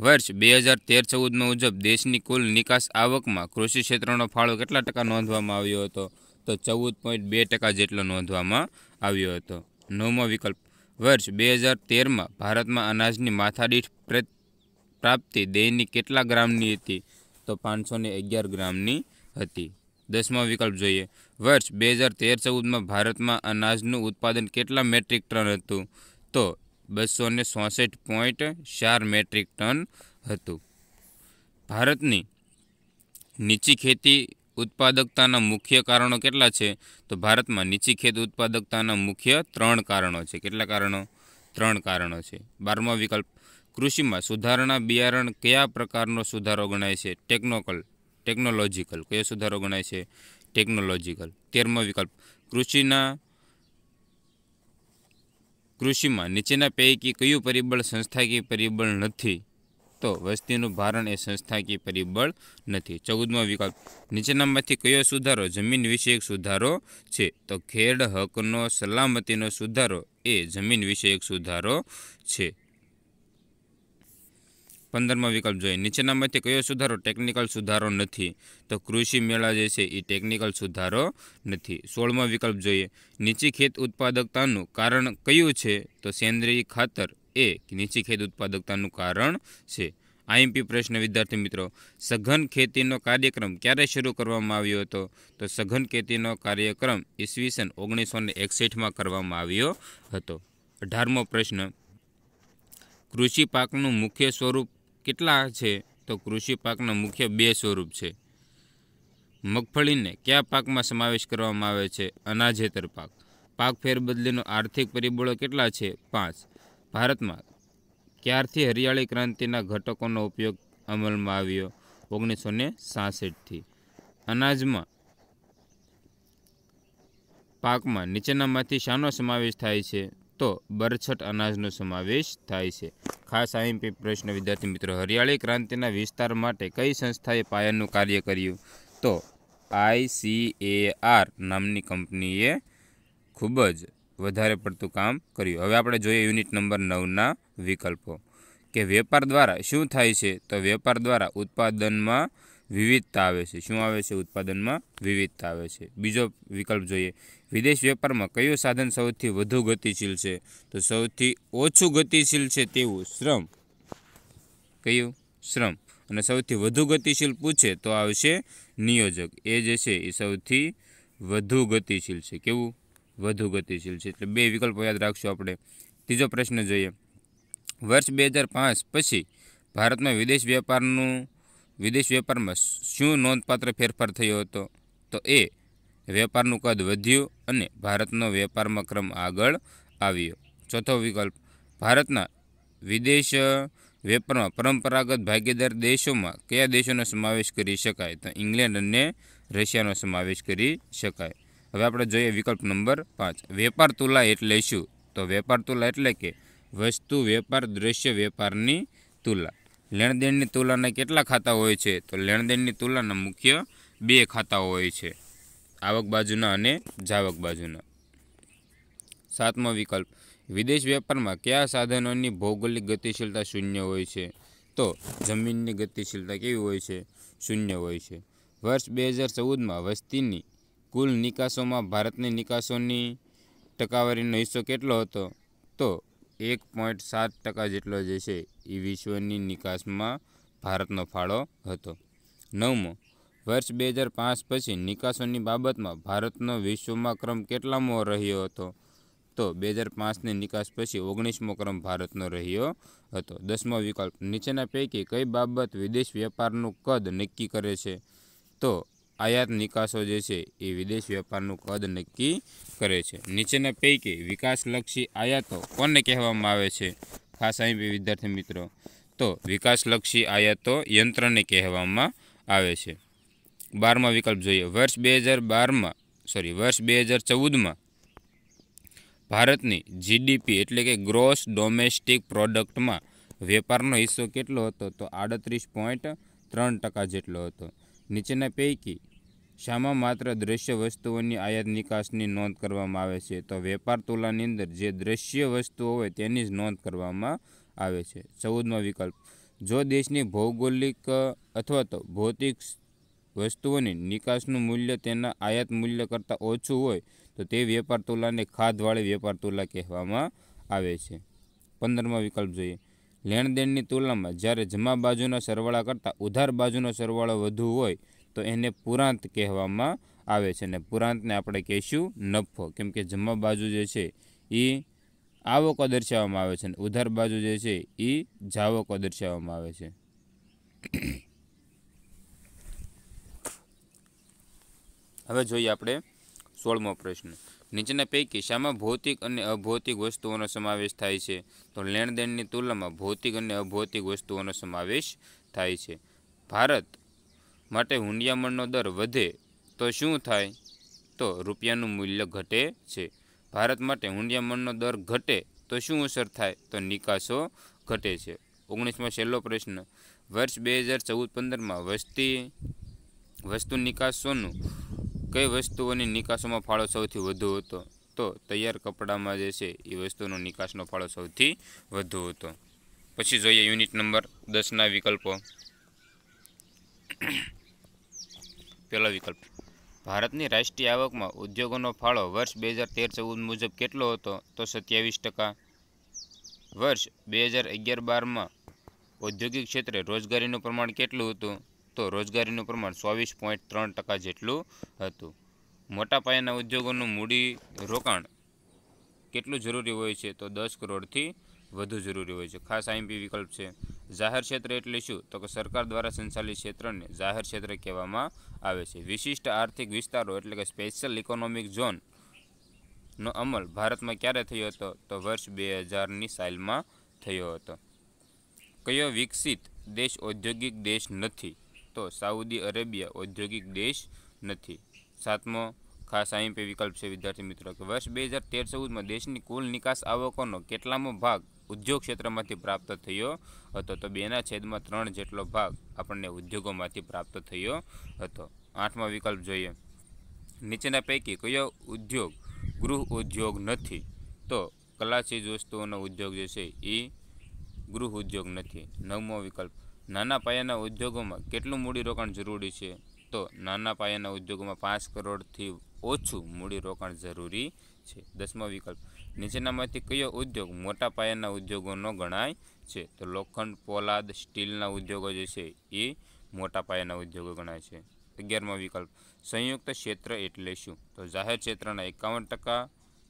વર્ષ બે હજાર તેર ચૌદમાં મુજબ દેશની કુલ નિકાસ આવકમાં કૃષિ ક્ષેત્રનો ફાળો કેટલા ટકા નોંધવામાં આવ્યો હતો? તો ચૌદ પોઈન્ટ બે ટકા જેટલો નોંધવામાં આવ્યો હતો. નવમો વિકલ્પ. વર્ષ બે હજાર તેરમાં ભારતમાં અનાજની માથાદીઠ પ્રાપ્તિ દૈનિક કેટલા ગ્રામની હતી? તો પાંચસો ને અગિયાર ગ્રામની હતી. દસમો વિકલ્પ જોઈએ. વર્ષ બે હજાર તેર ચૌદમાં ભારતમાં અનાજનું ઉત્પાદન કેટલા મેટ્રિક ટન હતું? તો બસો ને ચોસઠ પોઈન્ટ ચાર મેટ્રિક ટન હતું. ભારતની નીચી ખેતી ઉત્પાદકતાના મુખ્ય કારણો કેટલા છે? તો ભારતમાં નીચી ખેત ઉત્પાદકતાના મુખ્ય ત્રણ કારણો છે. કેટલા કારણો? ત્રણ કારણો છે. બારમો વિકલ્પ, કૃષિમાં સુધારણા બિયારણ કયા પ્રકારનો સુધારો ગણાય છે? ટેકનોકલ, ટેકનોલોજીકલ, કયો સુધારો ગણાય છે? ટેકનોલોજીકલ. તેરમો વિકલ્પ, કૃષિના, કૃષિમાં નીચેના પૈકી કયું પરિબળ સંસ્થાકીય પરિબળ નથી? તો વસ્તીનું ભારણ એ સંસ્થાકીય પરિબળ નથી. ચૌદમો વિકલ્પ. નીચેનામાંથી કયો સુધારો? જમીન વિષયક સુધારો છે. તો ખેડ હકનો સલામતીનો સુધારો એ જમીન વિષયક સુધારો છે. પંદરમો વિકલ્પ જોઈએ. નીચેનામાંથી કયો સુધારો? ટેકનિકલ સુધારો નથી. તો કૃષિ મેળા જે છે એ ટેકનિકલ સુધારો નથી. સોળમો વિકલ્પ જોઈએ. નીચી ખેત ઉત્પાદકતાનું કારણ કયું છે? તો સેન્દ્રીય ખાતર એ નીચી ખેત ઉત્પાદકતાનું કારણ છે. આઈએમપી પ્રશ્ન, વિદ્યાર્થી મિત્રો, સઘન ખેતીનો કાર્યક્રમ ક્યારે શરૂ કરવામાં આવ્યો હતો? તો સઘન ખેતીનો કાર્યક્રમ ઈસવીસન ઓગણીસો ને એકસઠમાં કરવામાં આવ્યો હતો. અઢારમો પ્રશ્ન, કૃષિ પાકનું મુખ્ય સ્વરૂપ કેટલા છે? તો કૃષિ પાકના મુખ્ય બે સ્વરૂપ છે. મગફળીને કયા પાકમાં સમાવેશ કરવામાં આવે છે? અનાજેતર પાક. પાક ફેરબદલીનો આર્થિક પરિબળો કેટલા છે? પાંચ. ભારતમાં ક્યારથી હરિયાળી ક્રાંતિના ઘટકોનો ઉપયોગ અમલમાં આવ્યો? ઓગણીસો ને સાસઠથી. અનાજમાં, પાકમાં નીચેનામાંથી શાનો સમાવેશ થાય છે? તો બરછટ અનાજનો સમાવેશ થાય છે. ખાસ આઈએમપી પ્રશ્ન, વિદ્યાર્થી મિત્રો, હરિયાળી ક્રાંતિના વિસ્તાર માટે કઈ સંસ્થાએ પાયાનું કાર્ય કર્યું? તો આઈસીએઆર નામની કંપનીએ ખૂબ જ વધારે પડતું કામ કર્યું. હવે આપણે જોઈએ યુનિટ નંબર નવના વિકલ્પો. કે વેપાર દ્વારા શું થાય છે? તો વેપાર દ્વારા ઉત્પાદનમાં વિવિધતા આવે છે. શું આવે છે? ઉત્પાદનમાં વિવિધતા આવે છે. બીજો વિકલ્પ જોઈએ. વિદેશ વેપારમાં કયું સાધન સૌથી વધુ ગતિશીલ છે? તો સૌથી ઓછું ગતિશીલ છે તેવું શ્રમ. કયું? શ્રમ. અને સૌથી વધુ ગતિશીલ પૂછે તો આવશે નિયોજક. એ જે છે, એ સૌથી વધુ ગતિશીલ છે. કેવું? વધુ ગતિશીલ છે. એટલે બે વિકલ્પો યાદ રાખશું આપણે. ત્રીજો પ્રશ્ન જોઈએ. વર્ષ બે હજાર પાંચ પછી ભારતમાં વિદેશ વેપારનું, વિદેશ વેપારમાં શું નોંધપાત્ર ફેરફાર થયો હતો? તો એ, વેપારનું કદ વધ્યું અને ભારતનો વેપારમાં ક્રમ આગળ આવ્યો. ચોથો વિકલ્પ, ભારતના વિદેશ વેપારમાં પરંપરાગત ભાગીદાર દેશોમાં કયા દેશોનો સમાવેશ કરી શકાય? તો ઇંગ્લેન્ડ અને રશિયાનો સમાવેશ કરી શકાય. હવે આપણે જોઈએ વિકલ્પ નંબર પાંચ. વેપાર તુલા એટલે શું? તો વેપાર તુલા એટલે કે વસ્તુ, વેપાર, દ્રશ્ય, વેપારની તુલા. લેણદેણની તુલાના કેટલા ખાતા હોય છે? તો લેણદેણની તુલાના મુખ્ય બે ખાતાઓ હોય છે. આવક બાજુના અને જાવક બાજુના. સાતમો વિકલ્પ. વિદેશ વેપારમાં કયા સાધનોની ભૌગોલિક ગતિશીલતા શૂન્ય હોય છે? તો જમીનની ગતિશીલતા કેવી હોય છે? શૂન્ય હોય છે. વર્ષ બે હજાર ચૌદમાં વસ્તીની કુલ નિકાસોમાં ભારતની નિકાસોની ટકાવારીનો હિસ્સો કેટલો હતો? તો એક પોઈન્ટ સાત ટકા જેટલો જે છે એ વિશ્વની નિકાસમાં ભારતનો ફાળો હતો. નવમો, વર્ષ બે હજાર પાંચ પછી નિકાસોની બાબતમાં ભારતનો વિશ્વમાં ક્રમ કેટલામો રહ્યો હતો? તો બે હજાર પાંચની નિકાસ પછી ઓગણીસમો ક્રમ ભારતનો રહ્યો હતો. દસમો વિકલ્પ, નીચેના પૈકી કઈ બાબત વિદેશ વેપારનું કદ નક્કી કરે છે? તો આયાત નિકાસો જે છે એ વિદેશ વેપારનું કદ નક્કી કરે છે. નીચેના પૈકી વિકાસલક્ષી આયાતો કોને કહેવામાં આવે છે? ખાસ અહીં વિદ્યાર્થી મિત્રો. તો વિકાસલક્ષી આયાતો યંત્રને કહેવામાં આવે છે. બારમા વિકલ્પ જોઈએ. વર્ષ બે હજાર બારમાં સોરી વર્ષ બે હજાર ચૌદમાં ભારતની જીડીપી એટલે કે ગ્રોસ ડોમેસ્ટિક પ્રોડક્ટમાં વેપારનો હિસ્સો કેટલો હતો? તો આડત્રીસ પોઈન્ટ ત્રણ ટકા જેટલો હતો. નીચેના પૈકી શામાં માત્ર દ્રશ્ય વસ્તુઓની આયાત નિકાસની નોંધ કરવામાં આવે છે. તો વેપાર તુલાની અંદર જે દ્રશ્ય વસ્તુઓ હોય તેની જ નોંધ કરવામાં આવે છે. ચૌદમો વિકલ્પ. જો દેશની ભૌગોલિક, અથવા તો ભૌતિક વસ્તુઓની નિકાસનું મૂલ્ય તેના આયાત મૂલ્ય કરતાં ઓછું હોય, તો તે વેપાર તુલાને ખાધવાળી વેપાર તુલા કહેવામાં આવે છે. પંદરમો વિકલ્પ જોઈએ. લેણદેણની તુલનામાં જ્યારે જમા બાજુના સરવાળા કરતાં ઉધાર બાજુનો સરવાળો વધુ હોય તો એને પુરાંત કહેવામાં આવે છે અને પુરાંતને આપણે કહીશું નફો. કેમ કે જમા બાજુ જે છે એ આવકો દર્શાવવામાં આવે છે અને ઉધાર બાજુ જે છે એ જાવકો દર્શાવવામાં આવે છે. હવે જોઈએ આપણે સોળમો પ્રશ્ન. નીચેના પૈકી શામાં ભૌતિક અને અભૌતિક વસ્તુઓનો સમાવેશ થાય છે? તો લેણદેણની તુલનામાં ભૌતિક અને અભૌતિક વસ્તુઓનો સમાવેશ થાય છે. ભારત માટે હુંડિયામણનો દર વધે તો શું થાય? તો રૂપિયાનું મૂલ્ય ઘટે છે. ભારત માટે હુંડિયામણનો દર ઘટે તો શું અસર થાય? તો નિકાસો ઘટે છે. ઓગણીસમાં છેલ્લો પ્રશ્ન. વર્ષ બે હજાર ચૌદ પંદરમાં વસ્તી, વસ્તુ નિકાસોનું કઈ વસ્તુઓની નિકાસોમાં ફાળો સૌથી વધુ હતો? તો તૈયાર કપડામાં જે છે એ વસ્તુનો નિકાસનો ફાળો સૌથી વધુ હતો. પછી જોઈએ યુનિટ નંબર દસના વિકલ્પો. પહેલો વિકલ્પ. ભારતની રાષ્ટ્રીય આવકમાં ઉદ્યોગોનો ફાળો વર્ષ બે હજાર તેર ચૌદ મુજબ કેટલો હતો? તો સત્યાવીસ ટકા. વર્ષ બે હજાર અગિયાર બારમાં ઔદ્યોગિક ક્ષેત્રે રોજગારીનું પ્રમાણ કેટલું હતું? તો રોજગારીનું પ્રમાણ ચોવીસ પોઈન્ટ ત્રણ ટકા જેટલું હતું. મોટા પાયાના ઉદ્યોગોનું મૂડી રોકાણ કેટલું જરૂરી હોય છે? તો દસ કરોડથી વધુ જરૂરી હોય છે. ખાસ આઈએમપી વિકલ્પ છે. જાહેર ક્ષેત્ર એટલે શું? તો કે સરકાર દ્વારા સંચાલિત ક્ષેત્રને જાહેર ક્ષેત્ર કહેવામાં આવે છે. વિશિષ્ટ આર્થિક વિસ્તારો એટલે કે સ્પેશિયલ ઇકોનોમિક ઝોન નો અમલ ભારતમાં ક્યારે થયો હતો? તો વર્ષ બે હજારની સાલમાં થયો હતો. કયો વિકસિત દેશ ઔદ્યોગિક દેશ નથી? તો સાઉદી અરેબિયા ઔદ્યોગિક દેશ નથી. સાતમો ખાસ આઈએમપી વિકલ્પ છે, વિદ્યાર્થી મિત્રો, કે વર્ષ બે હજાર તેર ચૌદમાં દેશની કુલ નિકાસ આવકોનો કેટલામો ભાગ ઉદ્યોગ ક્ષેત્રમાંથી પ્રાપ્ત થયો હતો. તો બેના છેદમાં ત્રણ જેટલો ભાગ આપણને ઉદ્યોગોમાંથી પ્રાપ્ત થયો હતો. આઠમો વિકલ્પ જોઈએ. નીચેના પૈકી કયો ઉદ્યોગ ગૃહ ઉદ્યોગ નથી? તો કલા ચીજ વસ્તુઓનો ઉદ્યોગ જે છે એ ગૃહ ઉદ્યોગ નથી. નવમો વિકલ્પ. નાના પાયાના ઉદ્યોગોમાં કેટલું મૂડીરોકાણ જરૂરી છે? તો નાના પાયાના ઉદ્યોગોમાં પાંચ કરોડથી ઓછું મૂડીરોકાણ જરૂરી છે. દસમો વિકલ્પ. નીચેનામાંથી કયો ઉદ્યોગ મોટા પાયાના ઉદ્યોગોનો ગણાય છે? તો લોખંડ, પોલાદ, સ્ટીલના ઉદ્યોગો જે છે, એ મોટા પાયાના ઉદ્યોગો ગણાય છે. અગિયારમો વિકલ્પ. સંયુક્ત ક્ષેત્ર એટલે શું? તો જાહેર ક્ષેત્રના એકાવન ટકા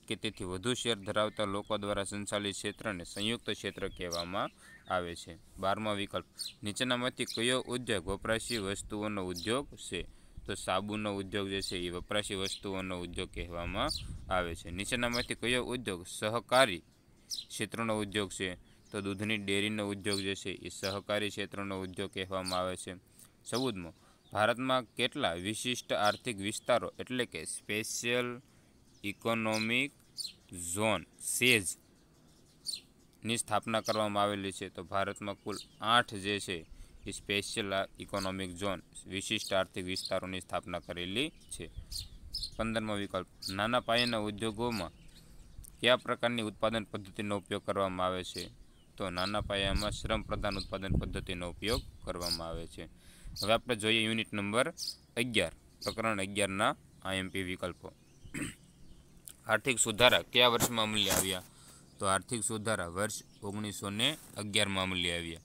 કે તેથી વધુ શેર ધરાવતા લોકો દ્વારા સંચાલિત ક્ષેત્રને સંયુક્ત ક્ષેત્ર કહેવામાં આવે છે. બારમો વિકલ્પ. નીચેનામાંથી કયો ઉદ્યોગ વપરાશી વસ્તુઓનો ઉદ્યોગ છે? તો સાબુનો ઉદ્યોગ જે છે એ વપરાશી વસ્તુઓનો ઉદ્યોગ કહેવામાં આવે છે. નીચેનામાંથી કયો ઉદ્યોગ સહકારી ક્ષેત્રનો ઉદ્યોગ છે? તો દૂધની ડેરીનો ઉદ્યોગ જે છે એ સહકારી ક્ષેત્રનો ઉદ્યોગ કહેવામાં આવે છે. ચૌદમો, ભારતમાં કેટલા વિશિષ્ટ આર્થિક વિસ્તારો એટલે કે સ્પેશિયલ ઇકોનોમિક ઝોન સેઝની સ્થાપના કરવામાં આવેલી છે? તો ભારતમાં કુલ આઠ જે છે સ્પેશિયલ ઇકોનોમિક ઝોન વિશિષ્ટ આર્થિક વિસ્તારોની સ્થાપના કરેલી છે. પંદરમો વિકલ્પ. નાના પાયાના ઉદ્યોગોમાં કયા પ્રકારની ઉત્પાદન પદ્ધતિનો ઉપયોગ કરવામાં આવે છે? તો નાના પાયામાં શ્રમ પ્રધાન ઉત્પાદન પદ્ધતિનો ઉપયોગ કરવામાં આવે છે. હવે આપણે જોઈએ યુનિટ નંબર અગિયાર. પ્રકરણ અગિયારના આઈએમપી વિકલ્પો. આર્થિક સુધારા કયા વર્ષમાં અમલી આવ્યા? તો આર્થિક સુધારા વર્ષ ઓગણીસો ને અગિયારમાં અમલી આવ્યા.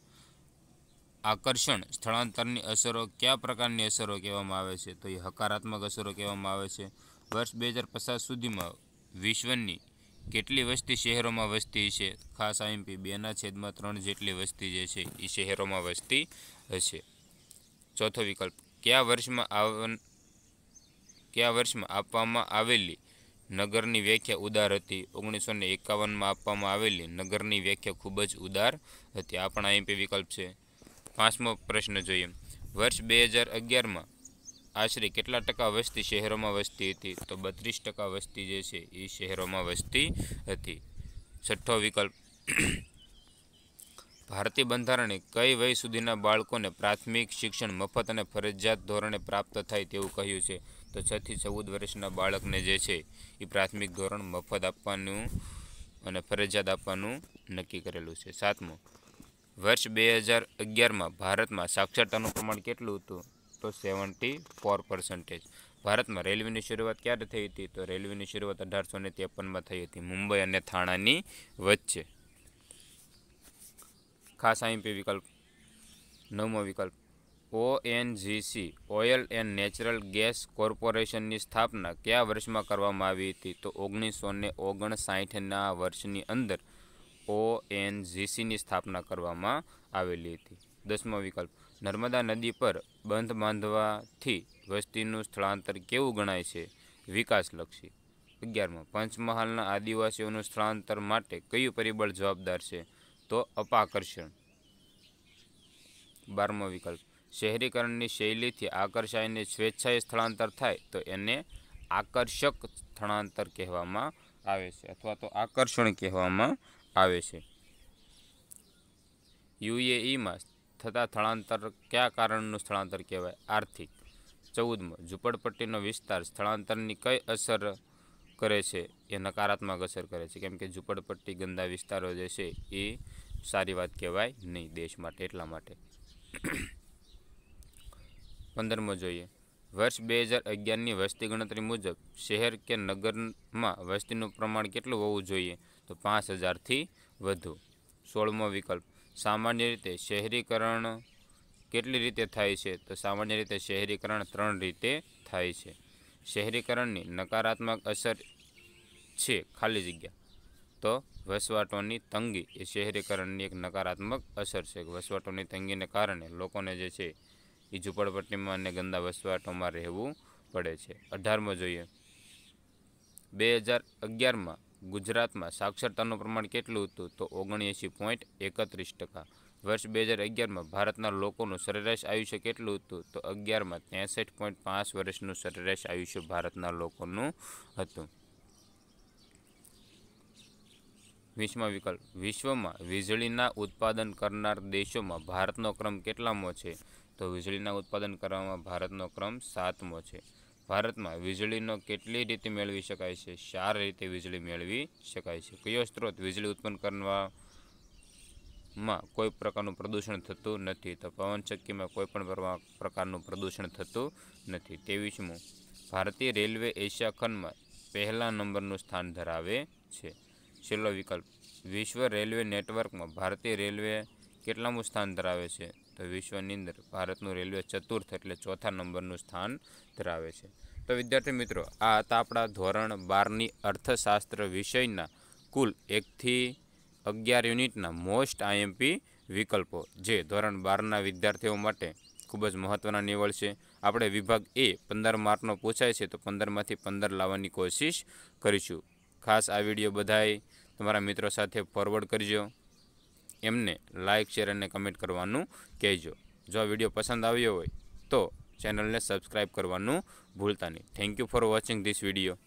આકર્ષણ સ્થળાંતરની અસરો કયા પ્રકારની અસરો કહેવામાં આવે છે? તો એ હકારાત્મક અસરો કહેવામાં આવે છે. વર્ષ બે હજાર પચાસ સુધીમાં વિશ્વની કેટલી વસ્તી શહેરોમાં વસતી છે ખાસ આઈએમપી બેના છેદમાં ત્રણ જેટલી વસ્તી જે છે એ શહેરોમાં વસતી હશે. ચોથો વિકલ્પ, કયા વર્ષમાં આવન, કયા વર્ષમાં આપવામાં આવેલી નગરની વ્યાખ્યા ઉદાર હતી? ઓગણીસો ને એકાવનમાં આપવામાં આવેલી નગરની વ્યાખ્યા ખૂબ જ ઉદાર હતી. આ પણ આઈએમપી વિકલ્પ છે. પાંચમો પ્રશ્ન જોઈએ. વર્ષ બે હજાર અગિયારમાં આશરે કેટલા ટકા વસ્તી શહેરોમાં વસતી હતી? તો બત્રીસ ટકા વસ્તી જે છે એ શહેરોમાં વસતી હતી. છઠ્ઠો વિકલ્પ. ભારતીય બંધારણે કઈ વય સુધીના બાળકોને પ્રાથમિક શિક્ષણ, મફત અને ફરજિયાત ધોરણે પ્રાપ્ત થાય તેવું કહ્યું છે? તો છથી ચૌદ વર્ષના બાળકને જે છે એ પ્રાથમિક ધોરણ મફત આપવાનું અને ફરજિયાત આપવાનું નક્કી કરેલું છે. સાતમું. વર્ષ બે હજાર અગિયારમાં ભારતમાં સાક્ષરતાનું પ્રમાણ કેટલું હતું? તો સેવન્ટી ફોર પર્સન્ટેજ ભારતમાં રેલવેની શરૂઆત ક્યારે થઈ હતી? તો રેલવેની શરૂઆત અઢારસો ને ત્રેપનમાં થઈ હતી, મુંબઈ અને થાણાની વચ્ચે. ખાસ આઈમ્પી વિકલ્પ. નવમો વિકલ્પ. ONGC, oil and natural gas કોર્પોરેશનની સ્થાપના કયા વર્ષમાં કરવામાં આવી હતી? તો ઓગણીસો ને ઓગણસાઠના વર્ષની અંદર ઓએનજીસીની સ્થાપના કરવામાં આવેલી હતી. દસમો વિકલ્પ. નર્મદા નદી પર બંધ બાંધવાથી વસ્તીનું સ્થળાંતર કેવું ગણાય છે? વિકાસલક્ષી. અગિયારમાં. પંચમહાલના આદિવાસીઓનું સ્થળાંતર માટે કયું પરિબળ જવાબદાર છે? તો અપાકર્ષણ. બારમો વિકલ્પ. શહેરીકરણની શૈલીથી આકર્ષાઈને સ્વેચ્છાએ સ્થળાંતર થાય તો એને આકર્ષક સ્થળાંતર કહેવામાં આવે છે અથવા તો આકર્ષણ કહેવામાં આવે છે. યુએઈમાં થતા સ્થળાંતર કયા કારણનું સ્થળાંતર કહેવાય? આર્થિક. ચૌદમો, ઝૂંપડપટ્ટીનો વિસ્તાર સ્થળાંતરની કઈ અસર કરે છે? એ નકારાત્મક અસર કરે છે. કેમ કે ઝૂંપડપટ્ટી ગંદા વિસ્તારો જે છે, એ સારી વાત કહેવાય નહીં દેશ માટે, એટલા માટે. પંદરમો જોઈએ. વર્ષ બે હજાર અગિયારની વસ્તી ગણતરી મુજબ શહેર કે નગરમાં વસ્તીનું પ્રમાણ કેટલું હોવું જોઈએ? તો પાંચ હજારથી વધુ. સોળમો વિકલ્પ. સામાન્ય રીતે શહેરીકરણ કેટલી રીતે થાય છે? તો સામાન્ય રીતે શહેરીકરણ ત્રણ રીતે થાય છે. શહેરીકરણની નકારાત્મક અસર છે ખાલી જગ્યા. તો વસવાટોની તંગી એ શહેરીકરણની એક નકારાત્મક અસર છે. વસવાટોની તંગીને કારણે લોકોને જે છે એ ઝૂંપડપટ્ટીમાં અને ગંદા વસવાટોમાં રહેવું પડે છે. અઢારમાં જોઈએ. બે હજાર અગિયારમાં ગુજરાતમાં સાક્ષરતાનું પ્રમાણ કેટલું હતું? તો ઓગણએંસી પોઈન્ટ એકત્રીસ ટકા. વર્ષ બે હજાર અગિયારમાં ભારતના લોકોનું સરેરાશ આયુષ્ય કેટલું હતું? તો અગિયારમાં ત્રેસઠ પોઈન્ટ પાંચ વર્ષનું સરેરાશ આયુષ્ય ભારતના લોકોનું હતું. વીસમા વિકલ્પ. વિશ્વમાં વીજળીના ઉત્પાદન કરનાર દેશોમાં ભારતનો ક્રમ કેટલામો છે? તો વીજળીના ઉત્પાદન કરવામાં ભારતનો ક્રમ સાતમો છે. ભારતમાં વીજળીનો કેટલી રીતે મેળવી શકાય છે? ચાર રીતે વીજળી મેળવી શકાય છે. કયો સ્ત્રોત વીજળી ઉત્પન્ન કરવામાં કોઈ પ્રકારનું પ્રદૂષણ થતું નથી? તો પવનચક્કીમાં કોઈ પણ પ્રકારનું પ્રદૂષણ થતું નથી. ત્રેવીસમું ભારતીય રેલવે એશિયા ખંડમાં પહેલા નંબરનું સ્થાન ધરાવે છે. છેલ્લો વિકલ્પ. વિશ્વ રેલવે નેટવર્કમાં ભારતીય રેલવે કેટલામું સ્થાન ધરાવે છે? તો વિશ્વની અંદર ભારતનું રેલવે ચતુર્થ એટલે ચોથા નંબરનું સ્થાન ધરાવે છે. તો વિદ્યાર્થી મિત્રો, આ હતા આપણા ધોરણ બારની અર્થશાસ્ત્ર વિષયના કુલ એકથી અગિયાર યુનિટના મોસ્ટ આઈએમપી વિકલ્પો, જે ધોરણ બારના વિદ્યાર્થીઓ માટે ખૂબ જ મહત્ત્વના નીવડશે આપણે વિભાગ એ પંદર માર્કનો પૂછાય છે તો પંદરમાંથી પંદર લાવવાની કોશિશ કરીશું. ખાસ આ વીડિયો બધાય તમારા મિત્રો સાથે ફોરવર્ડ કરજો. એમને લાઇક શેર અને કમેન્ટ કરવાનું કહેજો. જો આ વીડિયો પસંદ આવ્યો હોય તો ચેનલને સબસ્ક્રાઈબ કરવાનું ભૂલતા નહીં. Thank you for watching this video